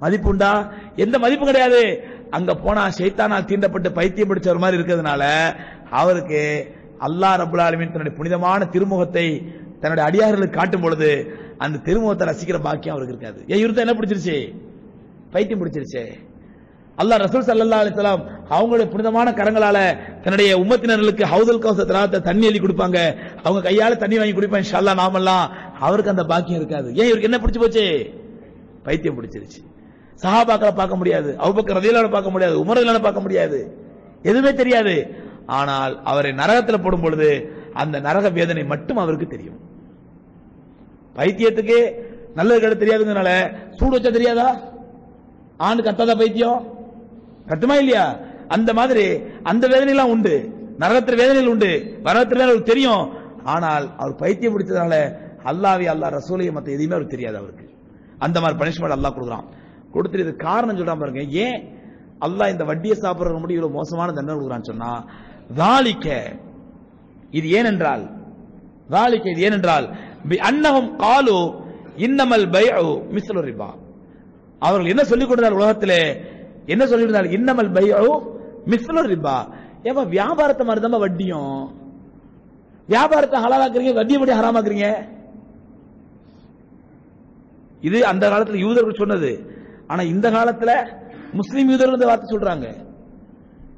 மதிப்பு உண்டா? எந்த மதிப்பு கிடையாது. அங்க போனா ஷைத்தானால் தீண்டப்பட்டு பைத்தியம் பிடிச்ச மாதிரி இருக்கிறதுனால அவருக்கு அல்லாஹ் ரபுல் தன்னுடைய புனிதமான திருமுகத்தை தன்னுடைய அடியார்களுக்கு காட்டும் பொழுது அந்த திருமுகத்தை ரசிக்கிற பாக்கியம் அவருக்கு இருக்காது. ஏன் இருத்த என்ன பிடிச்சிருச்சு? பைத்தியம் பிடிச்சிருச்சே. அல்லாஹ் ரசூல் சல்லா அலைஹி அவங்களுடைய புனிதமான கரங்களால தன்னுடைய உம்மத்தினர்களுக்கு ஹவுதல் கௌசர் திராத்த தண்ணி எழுதி கொடுப்பாங்க. அவங்க கையால தண்ணி வாங்கி குடிப்பாங்க ஷல்லா நாமெல்லாம் அவருக்கு அந்த பாக்கியம் இருக்காது. ஏன் இவருக்கு என்ன பிடிச்சி போச்சு? பைத்தியம் பிடிச்சிருச்சு. சஹாபாக்களை பார்க்க முடியாது அபூபக்கர் ரலியல்லாஹு பார்க்க முடியாது உமர் பார்க்க முடியாது. எதுவுமே தெரியாது. ஆனால் அவரை நரகத்தில் போடும் பொழுது அந்த நரக வேதனை மட்டும் அவருக்கு தெரியும். பைத்தியத்துக்கு நல்லது கெட தெரியாதுங்கனால சூடு வச்சா தெரியாதா? ஆண் கத்தாத பைத்தியம்? கட்டுமா இல்லையா? அந்த மாதிரி அந்த வேதனையெல்லாம் உண்டு. நரகத்தில் வேதனைகள் உண்டு. நரகத்தில் அவருக்கு தெரியும். ஆனால் அவர் பைத்தியம் பிடிச்சதுனால அல்லாவி அல்லாஹ் ரசூலையும் மற்ற எதுவுமே அவருக்கு தெரியாது அவருக்கு. அந்த மாதிரி பனிஷ்மெண்ட் அல்லா கொடுக்குறான். கொடுத்துட்டு இது காரணம் சொல்றான் பாருங்க. ஏன் அல்லாஹ் இந்த வட்டியை சாப்பிடுற முடியும் இவ்வளவு மோசமான தண்டனை கொடுக்குறான்னு சொன்னா தாலிக்க இது ஏனென்றால் தாலிக்க இது ஏனென்றால் அன்னகம் காலு இன்னமல் பயு மிஸ்லு ரிபா அவர்கள் என்ன சொல்லிக் கொடுத்தார் உலகத்திலே? என்ன சொல்லி கொடுத்தார் இன்னமல் பயு மிஸ்லு ரிபா ஏப்பா வியாபாரத்தை மாதிரி தான் வட்டியும். வியாபாரத்தை ஹலாலாக்குறீங்க வட்டியை மட்டும் ஹராமாக்குறீங்க? இது அந்த காலத்தில் யூதர்கள் சொன்னது. ஆனா இந்த காலத்தில் முஸ்லீம் யூதர்கள் இந்த வார்த்தை சொல்றாங்க.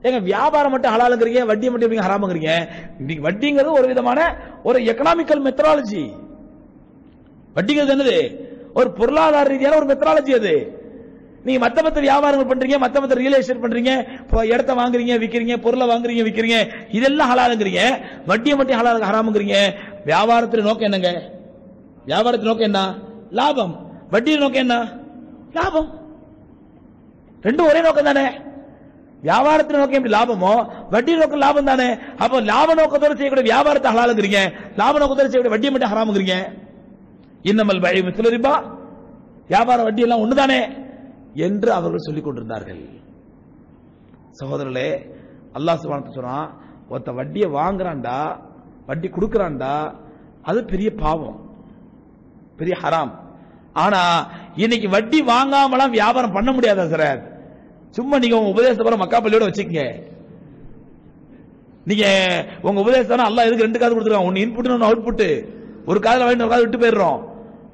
ஏங்க வியாபாரம் மட்டும் ஹலாலுங்கிறீங்க வட்டி மட்டும் எப்படிங்க ஹராமுங்கிறீங்க இன்னைக்கு வட்டிங்கிறது ஒரு விதமான ஒரு எக்கனாமிக்கல் மெத்தடாலஜி வட்டிங்கிறது என்னது? ஒரு பொருளாதார ரீதியான ஒரு மெத்தடாலஜி அது. நீங்க மத்த மத்த வியாபாரங்கள் பண்றீங்க மத்த மத்த ரியல் எஸ்டேட் பண்றீங்க இப்போ இடத்த வாங்குறீங்க விக்கிறீங்க பொருளை வாங்குறீங்க விக்கிறீங்க இதெல்லாம் ஹலாலுங்கிறீங்க. வட்டியை மட்டும் ஹலாலுக்கு ஹராமுங்கிறீங்க. வியாபாரத்தில் நோக்கம் என்னங்க? வியாபாரத்தில் நோக்கம் என்ன? லாபம். வட்டியின் நோக்கம் என்ன? லாபம். ரெண்டும் ஒரே நோக்கம் தானே. வியாபாரத்தில் நோக்கம் எப்படி லாபமோ வட்டி நோக்கம் லாபம் தானே. அப்போ லாப நோக்கத்தோடு செய்யக்கூடிய வியாபாரத்தை ஹலாலுங்கிறீங்க. லாப நோக்கத்தோடு செய்யக்கூடிய வட்டியை மட்டும் ஹராமுங்கிறீங்க. இன்னமல் பை மிஸ்ல ரிபா. வியாபார வட்டி எல்லாம் ஒண்ணுதானே? என்று அவர்கள் சொல்லிக் கொண்டிருந்தார்கள். சகோதரர்களே அல்லாஹ் சுப்ஹானஹு சொன்னான் ஒருத்த வட்டியை வாங்குறான்டா வட்டி கொடுக்குறான்டா அது பெரிய பாவம் பெரிய ஹராம். ஆனா இன்னைக்கு வட்டி வாங்காமலாம் வியாபாரம் பண்ண முடியாதா சார்? சும்மா நீங்க உங்க உபதேசத்தை மக்கா பள்ளியோட வச்சுக்கங்க. நீங்க உங்க உபதேசம் அல்லா எதுக்கு ரெண்டு காது கொடுத்துருக்காங்க ஒன்னு இன்புட் ஒன்னு அவுட்புட் ஒரு காதில் வாங்கி ஒரு காது விட்டு போயிடுறோம்.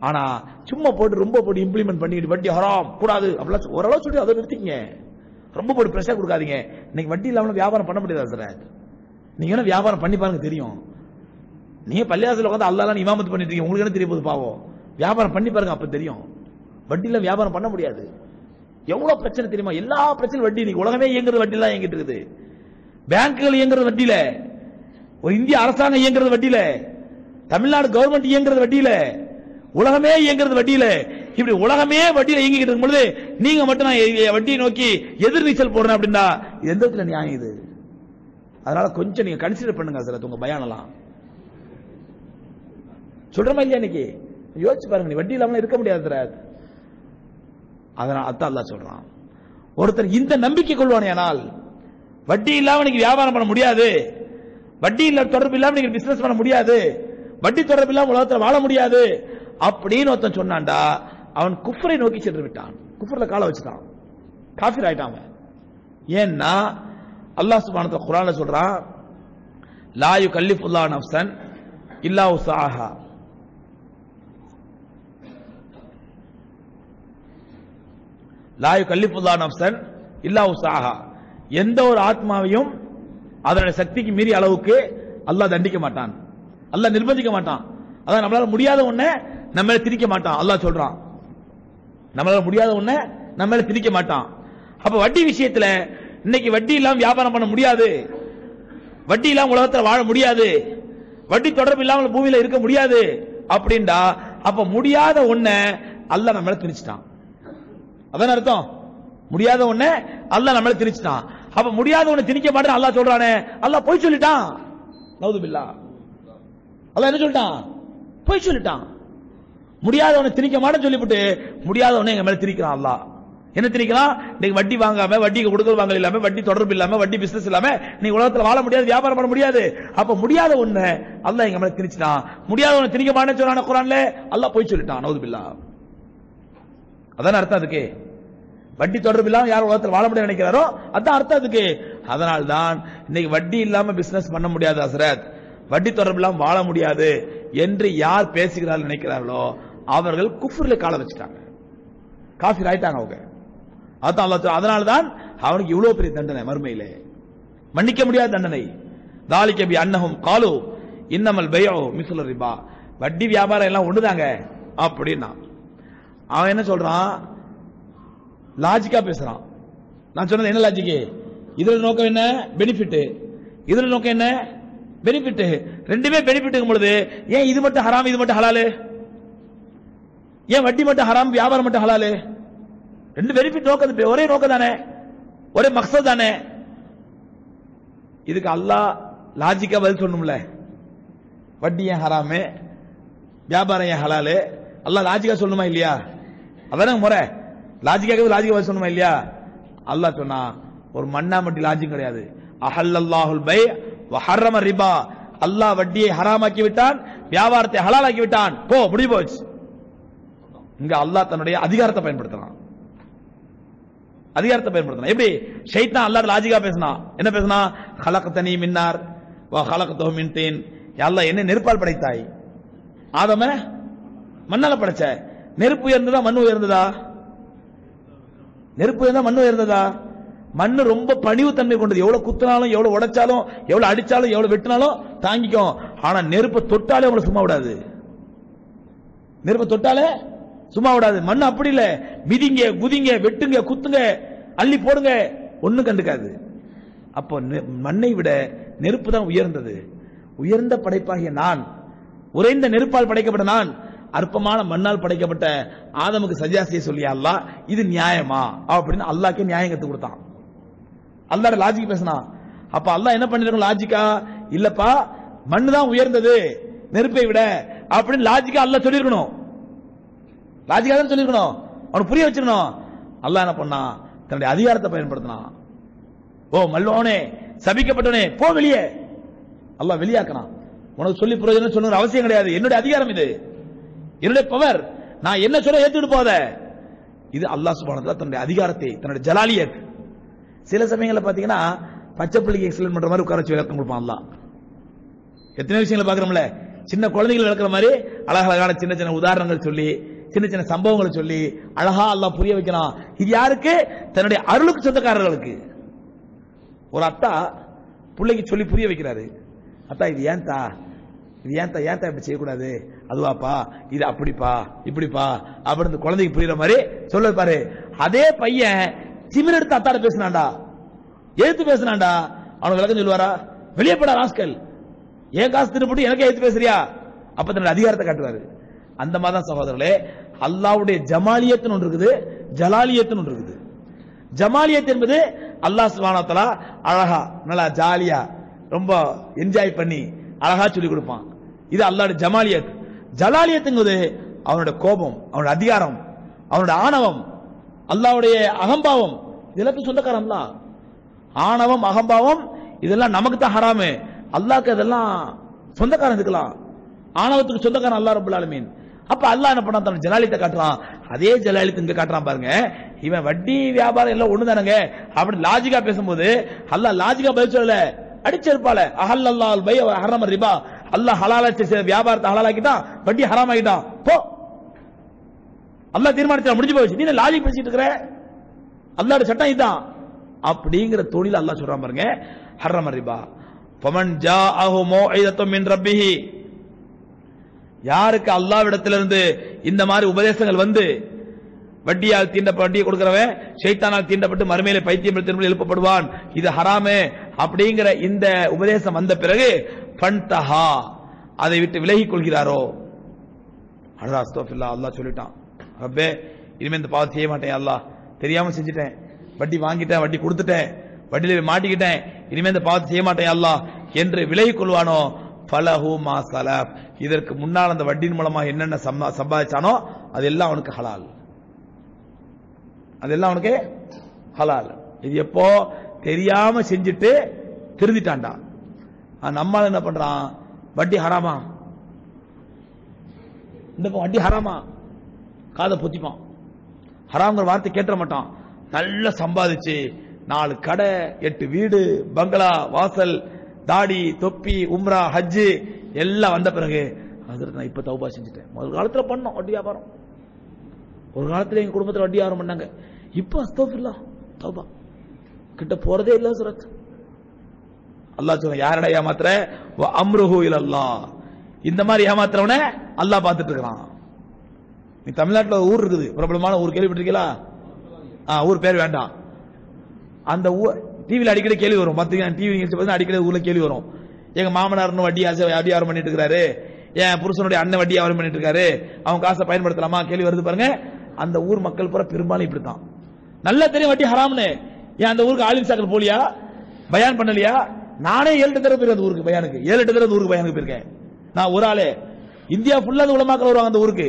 ஆனா சும்மா போட்டு ரொம்ப போட்டு இம்ப்ளிமெண்ட் பண்ணிட்டு வட்டி ஹராம் கூடாது அப்படிலாம் ஓரளவு சொல்லி அதை நிறுத்திக்கங்க. ரொம்ப போட்டு பிரஷர் கொடுக்காதீங்க. இன்னைக்கு வட்டி இல்லாமல் வியாபாரம் பண்ண முடியாது சார் நீங்க என்ன வியாபாரம் பண்ணி பாருங்க தெரியும். நீங்க பள்ளியாசல உட்காந்து அல்லாலாம் இமாமத்து பண்ணிட்டு இருக்கீங்க உங்களுக்கு என்ன தெரிய போகுது பாவம்? வியாபாரம் பண்ணி பாருங்க அப்ப தெரியும். வட்டியில வியாபாரம் பண்ண முடியாது. எவ்வளவு பிரச்சனை தெரியுமா? எல்லா பிரச்சனையும் வட்டி இன்னைக்கு உலகமே இயங்குறது வட்டி தான் இயங்கிட்டு இருக்குது. பேங்குகள் இயங்குறது வட்டியில ஒரு இந்திய அரசாங்கம் இயங்குறது வட்டியில தமிழ்நாடு கவர்மெண்ட் இயங்குறது வட்டியில உலகமே இயங்குறது வட்டியில. இப்படி உலகமே வட்டியில இயங்கிட்டு இருக்கும் பொழுது நீங்க மட்டும் நான் வட்டியை நோக்கி எதிர் நீச்சல் போடுறேன் அப்படின்னா இது எந்த விதத்துல நியாயம் இது? அதனால கொஞ்சம் நீங்க கன்சிடர் பண்ணுங்க சார் உங்க பயானலாம் சொல்றமா இல்லையா இன்னைக்கு? யோசிச்சு பாருங்க நீ வட்டி இல்லாமல் இருக்க முடியாது சார் அதனால் அதான் அல்லாஹ் சொல்றான். ஒருத்தர் இந்த நம்பிக்கை கொள்வானேனால் வட்டி இல்லாமல் நீங்க வியாபாரம் பண்ண முடியாது. வட்டி இல்ல தொடர்பு இல்லாமல் நீங்க பிசினஸ் பண்ண முடியாது. வட்டி தொடர்பு இல்லாமல் உலகத்துல வாழ முடியாது. அப்படின்னு ஒருத்தன் சொன்னான்டா அவன் குஃபரை நோக்கி சென்று விட்டான். குஃப்ர்ல கால வச்சுட்டான். காஃபிர் ஆயிட்டான் அவன். ஏன்னா அல்லாஹ் சுப்ஹானஹு குரான சொல்றான் லாயு கல்லிஃபுல்லா நப்சன் இல்லா உசாஹா லாயு கல்லிஃபுல்லா நப்சன் இல்லா உசாஹா எந்த ஒரு ஆத்மாவையும் அதனுடைய சக்திக்கு மீறி அளவுக்கு அல்லாஹ் தண்டிக்க மாட்டான். அல்லாஹ் நிர்பந்திக்க மாட்டான். அதான் நம்மளால முடியாத ஒண்ணு நம்மள திணிக்க மாட்டான். அல்லாஹ் சொல்றான். நம்மளால முடியாத ஒண்ண நம்ம திணிக்க மாட்டான். அப்ப வட்டி விஷயத்துல இன்னைக்கு வட்டி இல்லாம வியாபாரம் பண்ண முடியாது. வட்டி இல்லாம உலகத்துல வாழ முடியாது. வட்டி தொடர்பு இல்லாமல் பூமியில இருக்க முடியாது. அப்படின்டா அப்ப முடியாத ஒண்ண அல்ல நம்மள திணிச்சிட்டான். அதான் அர்த்தம்? முடியாத ஒண்ண அல்ல நம்மள திணிச்சிட்டான். அப்ப முடியாத ஒண்ணு திணிக்க மாட்டேன் அல்லா சொல்றானே. அல்லா போய் சொல்லிட்டான். நவுது பில்லா அல்ல என்ன சொல்லிட்டான்? போய் சொல்லிட்டான். முடியாத திணிக்க மாட்டேன்னு சொல்லிவிட்டு முடியாத எங்க மேல திணிக்கிறான் அல்லா என்ன திணிக்கலாம் நீங்க வட்டி வாங்காம வட்டிக்கு கொடுக்கல் வாங்கல் இல்லாம வட்டி தொடர்பு இல்லாம வட்டி பிசினஸ் இல்லாம நீ உலகத்துல வாழ முடியாது வியாபாரம் பண்ண முடியாது. அப்ப முடியாத ஒண்ணு அல்லாஹ் எங்க மேல திணிச்சிட்டான். முடியாத ஒண்ணு திணிக்க மாட்டேன்னு சொன்னான குரான்ல அல்லாஹ் போய் சொல்லிட்டான் நவுது பில்லா. அதான அர்த்தம் அதுக்கு. வட்டி தொடர்பு இல்லாம யார் உலகத்தில் வாழ முடியாது நினைக்கிறாரோ அதான் அர்த்தம் அதுக்கு. அதனால் தான் இன்னைக்கு வட்டி இல்லாம பிசினஸ் பண்ண முடியாது அசரத் வட்டி தொடர்பு இல்லாம வாழ முடியாது என்று யார் பேசுகிறார்கள் நினைக்கிறார்களோ அவர்கள் குஃப்ரில கால வச்சுட்டாங்க. காஃபிர் ஆயிட்டாங்க அவங்க. அதான் அல்லாஹ் அதனால தான் அவனுக்கு இவ்வளவு பெரிய தண்டனை மறுமையிலே. மன்னிக்க முடியாத தண்டனை. தாலிக்கு பி அன்னஹும் காலு இன்னமல் பையோ மிஸ்ல ரிபா. வட்டி வியாபாரம் எல்லாம் ஒண்ணுதாங்க. அப்படின்னா அவன் என்ன சொல்றான்? லாஜிக்கா பேசுறான். நான் சொன்னது என்ன லாஜிக்கு இதுல நோக்கம் என்ன? பெனிஃபிட் இதுல நோக்கம் என்ன? பெனிஃபிட் ரெண்டுமே பெனிஃபிட் பொழுது ஏன் இது மட்டும் ஹராம் இது மட்டும் ஹலாலு? ஏன் வட்டி மட்டும் ஹராம் வியாபாரம் மட்டும் ஹலாலு? ரெண்டு பெனிஃபிட் நோக்கம் ஒரே நோக்கம் தானே? ஒரே மக்சத் தானே? இதுக்கு அல்லாஹ் லாஜிக்கா பதில் சொல்லணும்ல. வட்டி ஏன் ஹராமு? வியாபாரம் ஏன் ஹலாலு? அல்லாஹ் லாஜிக்கா சொல்லணுமா இல்லையா? அதானே முறை. லாஜிக்காக லாஜிக்கா பதில் சொல்லணுமா இல்லையா? அல்லாஹ் சொன்னா ஒரு மண்ணாமட்டி லாஜிக் கிடையாது. அஹல்லல்லாஹுல் பை ஹர்ரம ரிபா. அல்லாஹ் வட்டியை ஹராமாக்கி விட்டான் வியாபாரத்தை ஹலாலாக்கி விட்டான். போ முடிவு போச்சு. இங்க அல்லாஹ் தன்னுடைய அதிகாரத்தை பயன்படுத்தலாம் அதிகாரத்தை பயன்படுத்தலாம் எப்படி? ஷைத்தான் அல்லாஹ் லாஜிக்கா பேசினா. என்ன பேசினா? ஹலகத்தனி மின்னார் வா ஹலகத்தோ மின் தேன். அல்லாஹ் என்ன நெருப்பால் படைத்தாய். ஆதம மண்ணால படைச்ச. நெருப்பு உயர்ந்ததா மண் உயர்ந்ததா? நெருப்பு உயர்ந்தா மண் உயர்ந்ததா? மண் ரொம்ப பணிவு தன்மை கொண்டது. எவ்வளவு குத்தினாலும் எவ்வளவு உடைச்சாலும் எவ்வளவு அடிச்சாலும் எவ்வளவு வெட்டினாலும் தாங்கிக்கும். ஆனா நெருப்பை தொட்டாலே உங்களை சும்மா விடாது. நெருப்பை தொட்டாலே சும்மா விடாது. மண் அப்படி இல்ல. மிதிங்க குதிங்க வெட்டுங்க குத்துங்க அள்ளி போடுங்க. ஒன்றும் கண்டுக்காது. அப்போ நெ- மண்ணை விட நெருப்பு தான் உயர்ந்தது. உயர்ந்த படைப்பாகிய நான் உறைந்த நெருப்பால் படைக்கப்பட்ட நான் அற்பமான மண்ணால் படைக்கப்பட்ட ஆதமுக்கு சஜா செய்ய சொல்லி அல்லா இது நியாயமா? அப்படின்னு அல்லாக்கே நியாயம் கத்து கொடுத்தான். அல்லாட லாஜிக் பேசினா. அப்ப அல்லா என்ன பண்ணிருக்கோம் லாஜிக்கா இல்லப்பா மண்ணு தான் உயர்ந்தது. நெருப்பை விட. அப்படின்னு லாஜிக்கா அல்ல சொல்லியிருக்கணும். லாஜிக்காக தான் சொல்லியிருக்கணும். அவனுக்கு புரிய வச்சிருக்கணும். அல்லாஹ் என்ன பண்ணான்? தன்னுடைய அதிகாரத்தை பயன்படுத்தினான். ஓ மல்லோனே சபிக்கப்பட்டவனே போ வெளியே. அல்லாஹ் வெளியாக்கணும் உனக்கு சொல்லி பிரயோஜனம் சொல்லுற அவசியம் கிடையாது. என்னுடைய அதிகாரம் இது. என்னுடைய பவர் நான் என்ன சொல்ல ஏத்துக்கிட்டு போத இது அல்லாஹ் சுபானத்தில் தன்னுடைய அதிகாரத்தை தன்னுடைய ஜலாலியத் சில சமயங்களில் பார்த்தீங்கன்னா பச்சை பிள்ளைக்கு எக்ஸ்பிளைன் பண்ற மாதிரி உட்கார வச்சு விளக்கம் கொடுப்பான் எத்தனை விஷயங்களை பார்க்குறோம்ல. சின்ன குழந்தைகள் விளக்குற மாதிரி அழகழகான சின்ன சின்ன உதாரணங்கள் சொல்லி சின்ன சின்ன சம்பவங்களை சொல்லி அழகா எல்லாம் புரிய வைக்கிறான் இது யாருக்கு? தன்னுடைய அருளுக்கு சொந்தக்காரர்களுக்கு. ஒரு அத்தா பிள்ளைக்கு சொல்லி புரிய வைக்கிறாரு. அத்தா இது ஏன்தா இது ஏன்தா ஏன்தா இப்படி செய்யக்கூடாது? அதுவாப்பா இது அப்படிப்பா இப்படிப்பா அப்படின்னு குழந்தைக்கு புரியுற மாதிரி சொல்ல பாரு. அதே பையன் சிமிர் எடுத்து அத்தாட பேசினாண்டா எழுத்து பேசினாண்டா அவனுக்கு விளக்கம் சொல்லுவாரா? வெளியே போட ராஸ்கல். ஏன் காசு திருப்பிட்டு எனக்கே எழுத்து பேசுறியா? அப்ப தன்னுடைய அதிகாரத்தை காட்டுவாரு. அந்த மாதிரி தான் சகோதரர்களே அல்லாவுடைய ஜமாலியத்துன்னு ஒன்று இருக்குது ஜலாலியத்துன்னு ஒன்று இருக்குது. ஜமாலியத் என்பது அல்லாஹ் சுப்ஹானஹு அழகா நல்லா ஜாலியா ரொம்ப என்ஜாய் பண்ணி அழகா சொல்லி கொடுப்பான். இது அல்லாட ஜமாலியத் ஜலாலியத்துங்கிறது அவனோட கோபம் அவனோட அதிகாரம் அவனோட ஆணவம் அல்லாவுடைய அகம்பாவம். இதெல்லாம் சொந்தக்காரன் ஆணவம் அகம்பாவம் இதெல்லாம் நமக்கு தான் ஹராமு. அல்லாக்கு இதெல்லாம் சொந்தக்காரன் இருக்கலாம். ஆணவத்துக்கு சொந்தக்காரன் அல்லாஹ் ரப்பல் ஆலமீன். அப்ப அல்லாஹ் என்ன பண்ணான்? தன் ஜலாலியத்தை காட்டுறான். அதே ஜலாலியத்தை இங்க காட்டுறான் பாருங்க. இவன் வட்டி வியாபாரம் எல்லாம் ஒண்ணு தானங்க அப்படின்னு லாஜிக்கா பேசும்போது அல்லாஹ் லாஜிக்கா பதில் சொல்லல. அடிச்சிருப்பால அஹல் அல்லாஹ் பை ஹரம் ரிபா. அல்லாஹ் ஹலாலா வியாபாரத்தை ஹலாலாக்கிட்டான். வட்டி ஹராம் ஆகிட்டான் போ. அல்லாஹ் தீர்மானிச்சா முடிஞ்சு போச்சு. நீ லாஜிக் பேசிட்டு இருக்கிற? அல்லாட சட்டம் இதான். அப்படிங்கிற தொழில் அல்லாஹ் சொல்றான் பாருங்க. ஹர்ரம ரிபா. ஃபமன் மோ ஐதத்தம் மின் ரப்பிஹி. யாருக்கு அல்லாவிடத்திலிருந்து இந்த மாதிரி உபதேசங்கள் வந்து? வட்டியால் தீண்ட வட்டியை கொடுக்கிறவன் ஷைத்தானால் தீண்டப்பட்டு மறுமையில பைத்தியம் திரும்ப எழுப்பப்படுவான். இது ஹராமே அப்படிங்கிற இந்த உபதேசம் வந்த பிறகு ஃபன்தஹா அதை விட்டு விலகிக் கொள்கிறாரோ? அல்லாஹ் அஸ்தோஃபில்லா அல்லாஹ் சொல்லிட்டான். ரப்பே இனிமே இந்த பாவம் செய்ய மாட்டேன் அல்லா தெரியாம செஞ்சுட்டேன். வட்டி வாங்கிட்டேன் வட்டி கொடுத்துட்டேன். வட்டியில மாட்டிக்கிட்டேன். இனிமே இந்த பாவத்தை செய்ய மாட்டேன் அல்லா என்று விலகிக் கொள்வானோ? பலஹூ மா சலப். இதற்கு முன்னால் அந்த வட்டியின் மூலமா என்னென்ன சம்பா- சம்பாதிச்சானோ அதெல்லாம் அவனுக்கு ஹலால். அதெல்லாம் அவனுக்கு ஹலால். இது எப்போ தெரியாம செஞ்சுட்டு திருந்திட்டான்டா. ஆனா நம்மால் என்ன பண்றான்? வட்டி ஹராமா? இந்த வட்டி ஹராமா? காதை பொத்திப்பான். ஹராங்கிற வார்த்தை கேட்ட மாட்டான். நல்லா சம்பாதிச்சு நாலு கடை எட்டு வீடு பங்களா வாசல் தாடி தொப்பி உம்ரா ஹஜ்ஜு எல்லாம் வந்த பிறகு அதில் நான் இப்ப தௌபா செஞ்சுட்டேன். முதல் காலத்துல பண்ணோம் வட்டி வியாபாரம் ஒரு காலத்துல எங்க குடும்பத்துல வட்டி வியாபாரம் பண்ணாங்க. இப்போ அஸ்தோஃபில்லா தௌபா. கிட்ட போறதே இல்ல சுரத் அல்லாஹ் சொல்ல யாரடா ஏமாத்துற? அம்ருஹு இல்லல்லா இந்த மாதிரி ஏமாத்துறவன அல்லாஹ் பார்த்துட்டு இருக்கிறான் நீ தமிழ்நாட்டில் ஊர் இருக்குது. பிரபலமான ஊர் கேள்விப்பட்டிருக்கீங்களா? ஆ ஊர் பேர் வேண்டாம். அந்த ஊர் டிவியில் அடிக்கடி கேள்வி வரும். பத்து டிவி நிகழ்ச்சி அடிக்கடி ஊர்ல கேள்வி வரும். எங்கள் மாமனார்னு வட்டி ஆசை வட்டி வியாபாரம் பண்ணிட்டு இருக்காரு. என் புருஷனுடைய அண்ணன் வட்டி வியாபாரம் பண்ணிட்டு இருக்காரு. அவன் காசை பயன்படுத்தலாமா? கேள்வி வருது பாருங்க. அந்த ஊர் மக்கள் பூரா பெரும்பாலும் இப்படித்தான். நல்லா தெரியும் வட்டி ஹராம்னு. ஏன் அந்த ஊருக்கு ஆலிம் சாக்கல் போலியா? பயான் பண்ணலையா? நானே ஏழு எட்டு தடவை போயிருக்கேன் அந்த ஊருக்கு பயானுக்கு. ஏழு எட்டு தடவை அந்த ஊருக்கு பயானுக்கு போயிருக்கேன். நான் ஒரு ஆளே. இந்தியா ஃபுல்லா அந்த உலமாக்கள் வருவாங்க அந்த ஊருக்கு.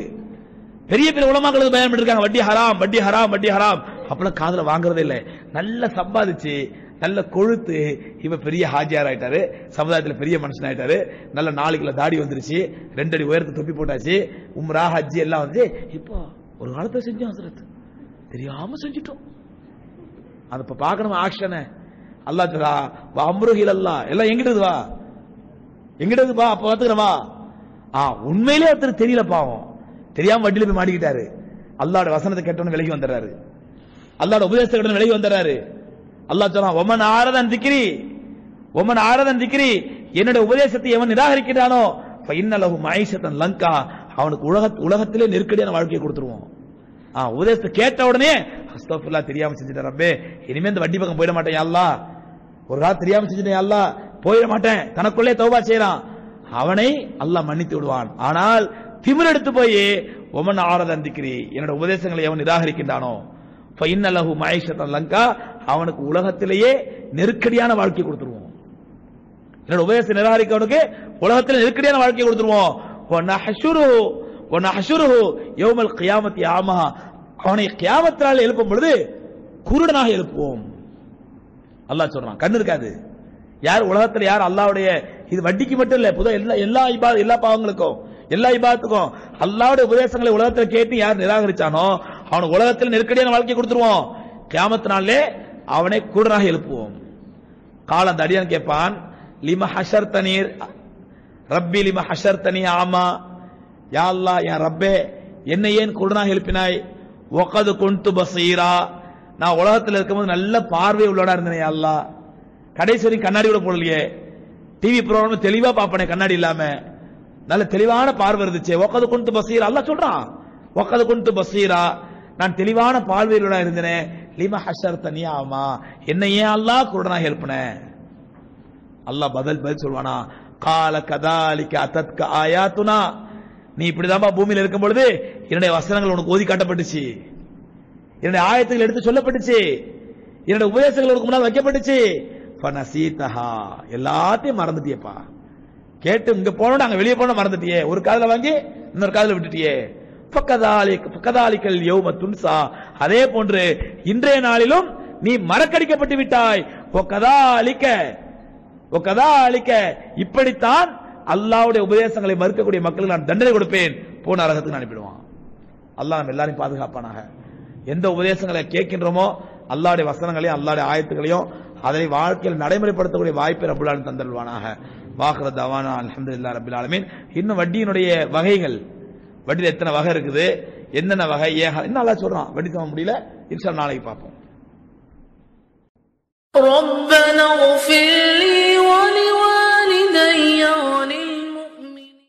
பெரிய பெரிய உலமாக்கள் பயன் பண்ணிருக்காங்க வட்டி ஹராம் வட்டி ஹராம் வட்டி ஹராம். அப்பெல்லாம் காதில் வாங்குறதே இல்லை. நல்லா சம்பாதிச்சு நல்ல கொழுத்து இவ பெரிய ஹாஜியார் ஆயிட்டாரு சமுதாயத்தில் பெரிய மனுஷன் ஆயிட்டாரு நல்ல நாலு கிலோ தாடி வந்துருச்சு ரெண்டு அடி உயரத்தை தொப்பி போட்டாச்சு உம்ரா ஹஜ்ஜி எல்லாம் வந்து இப்போ ஒரு காலத்தை செஞ்சோம் ஹசரத். தெரியாம செஞ்சுட்டோம். அது இப்ப பார்க்கணும் ஆக்ஷனை அல்லா சொல்றா வா அம்ருகில் அல்லா எல்லாம் எங்கிட்டது வா? எங்கிட்டது வா? அப்ப பாத்துக்கிறவா ஆ உண்மையிலே ஒருத்தர் தெரியல பாவம். தெரியாம வட்டியில போய் மாட்டிக்கிட்டாரு. அல்லாட வசனத்தை கேட்டோன்னு விலகி வந்துடுறாரு. அல்லாட உபதேசத்தை கேட்டோன்னு விலகி வந்துடுறாரு. அல்லாஹ் சொல்றான் ஒமன் ஆரதன் திக்ரி ஒமன் ஆரதன் திக்ரி என்னுடைய உபதேசத்தை எவன் நிராகரிக்கிறானோ இன்னலகு மைசத்தன் லங்கா அவனுக்கு உலக உலகத்திலே நெருக்கடியான வாழ்க்கையை கொடுத்துருவோம் ஆ உபதேசத்தை கேட்ட உடனே அஸ்தோஃபுல்லா தெரியாம செஞ்சுட்டேன் ரப்பே இனிமே இந்த வண்டி பக்கம் போயிட மாட்டேன் யா அல்லாஹ். ஒரு காலம் தெரியாம செஞ்சுட்டேன் யா அல்லாஹ். போயிட மாட்டேன் தனக்குள்ளே தௌபா செய்யறான். அவனை அல்லாஹ் மன்னித்து விடுவான். ஆனால் திமிர் எடுத்து போய் ஒமன் ஆரத அந்திக்கிறி என்னோட உபதேசங்களை எவன் நிராகரிக்கின்றானோ பையனலகு மகேஷத்தன் லங்கா அவனுக்கு உலகத்திலேயே நெருக்கடியான வாழ்க்கை கொடுத்துருவோம். என்னோட உபதேசத்தை நிராகரிக்கவனுக்கு உலகத்தில் நெருக்கடியான வாழ்க்கை கொடுத்துருவோம். யோமல் கியாமத்தி ஆமா. அவனை கியாமத்தினால் எழுப்பும் பொழுது குருடனாக எழுப்புவோம். அல்லாஹ் சொல்றான் கண்ணு இருக்காது. யார் உலகத்தில் யார் அல்லாவுடைய இது வட்டிக்கு மட்டும் இல்ல புது எல்லா எல்லா இபா எல்லா பாவங்களுக்கும் எல்லா இபாத்துக்கும் அல்லாவுடைய உபதேசங்களை உலகத்தில் கேட்டு யார் நிராகரிச்சானோ அவனுக்கு உலகத்தில் நெருக்கடியான வாழ்க்கை கொடுத்துருவோம். கியாமத்தினாலே அவனை குருடனாக எழுப்புவோம். காலம் அந்த அடியான் கேட்பான் லிம ஹஷர் தனீர் ரப்பி லிம ஹஷர் தனி ஆமா. யா என் ரப்பே என்னை ஏன் குருடனாக எழுப்பினாய்? ஒக்கது கொண்டு பசீரா. நான் உலகத்தில் இருக்கும்போது நல்ல பார்வை உள்ளோட இருந்தேன் யா கடைசி வரைக்கும் கண்ணாடி கூட போடலையே. டிவி ப்ரோக்ராம் தெளிவா பார்ப்பனே கண்ணாடி இல்லாம. நல்ல தெளிவான பார்வை இருந்துச்சு. ஒக்கது கொண்டு பசீரா அல்லாஹ் சொல்றான். ஒக்கது கொண்டு பசீரா. நான் தெளிவான பார்வையுள்ளவனா இருந்தேனே. லிம ஹஷர் தனியா ஆமா என்னை ஏன் அல்லாஹ் குருடனாக எழுப்பினேன் அல்லாஹ் பதில் பதில் சொல்வானா? கால கதாலிக்க அத்தத்க ஆயாத்துனா. நீ இப்படிதான்பா பூமியில் இருக்கும் பொழுது என்னுடைய வசனங்கள் உனக்கு ஓதி காட்டப்பட்டுச்சு. என்னுடைய ஆயத்துகள் எடுத்து சொல்லப்பட்டுச்சு. என்னுடைய உபதேசங்கள் உனக்கு முன்னால் வைக்கப்பட்டுச்சு. ஃபனசீதஹா எல்லாத்தையும் மறந்துட்டியப்பா. கேட்டு இங்க போனோம் அங்க வெளியே போனோம் மறந்துட்டியே. ஒரு காதல வாங்கி இன்னொரு காதல விட்டுட்டியே. பக்கதாலிக்கல் யௌம துன்சா அதே போன்று இன்றைய நாளிலும் நீ மறக்கடிக்கப்பட்டு விட்டாய். ஒக்கதாலிக்க ஒக்கதாலிக்க இப்படித்தான் அல்லாவுடைய உபதேசங்களை மறுக்கக்கூடிய மக்களுக்கு நான் தண்டனை கொடுப்பேன். போன அரகத்துக்கு அனுப்பிடுவான். அல்லாஹ் நம்ம எல்லாரையும் பாதுகாப்பானாக. எந்த உபதேசங்களை கேட்கின்றோமோ அல்லாவுடைய வசனங்களையும் அல்லாவுடைய ஆயத்துகளையும் அதனை வாழ்க்கையில் நடைமுறைப்படுத்தக்கூடிய வாய்ப்பை ரபுல்லாலும் தந்தல்வானாக வாகர தவானா அல்ஹம்துலில்லாஹ் ரபில் ஆலமீன். இன்னும் வட்டியினுடைய வகைகள் வட்டியில் எத்தனை வகை இருக்குது? என்னென்ன வகை? ஏன் என்ன நல்லா சொல்றான். வட்டி சம முடியல. இன்ஷா நாளைக்கு பார்ப்போம். ربنا اغفر لي ولوالدي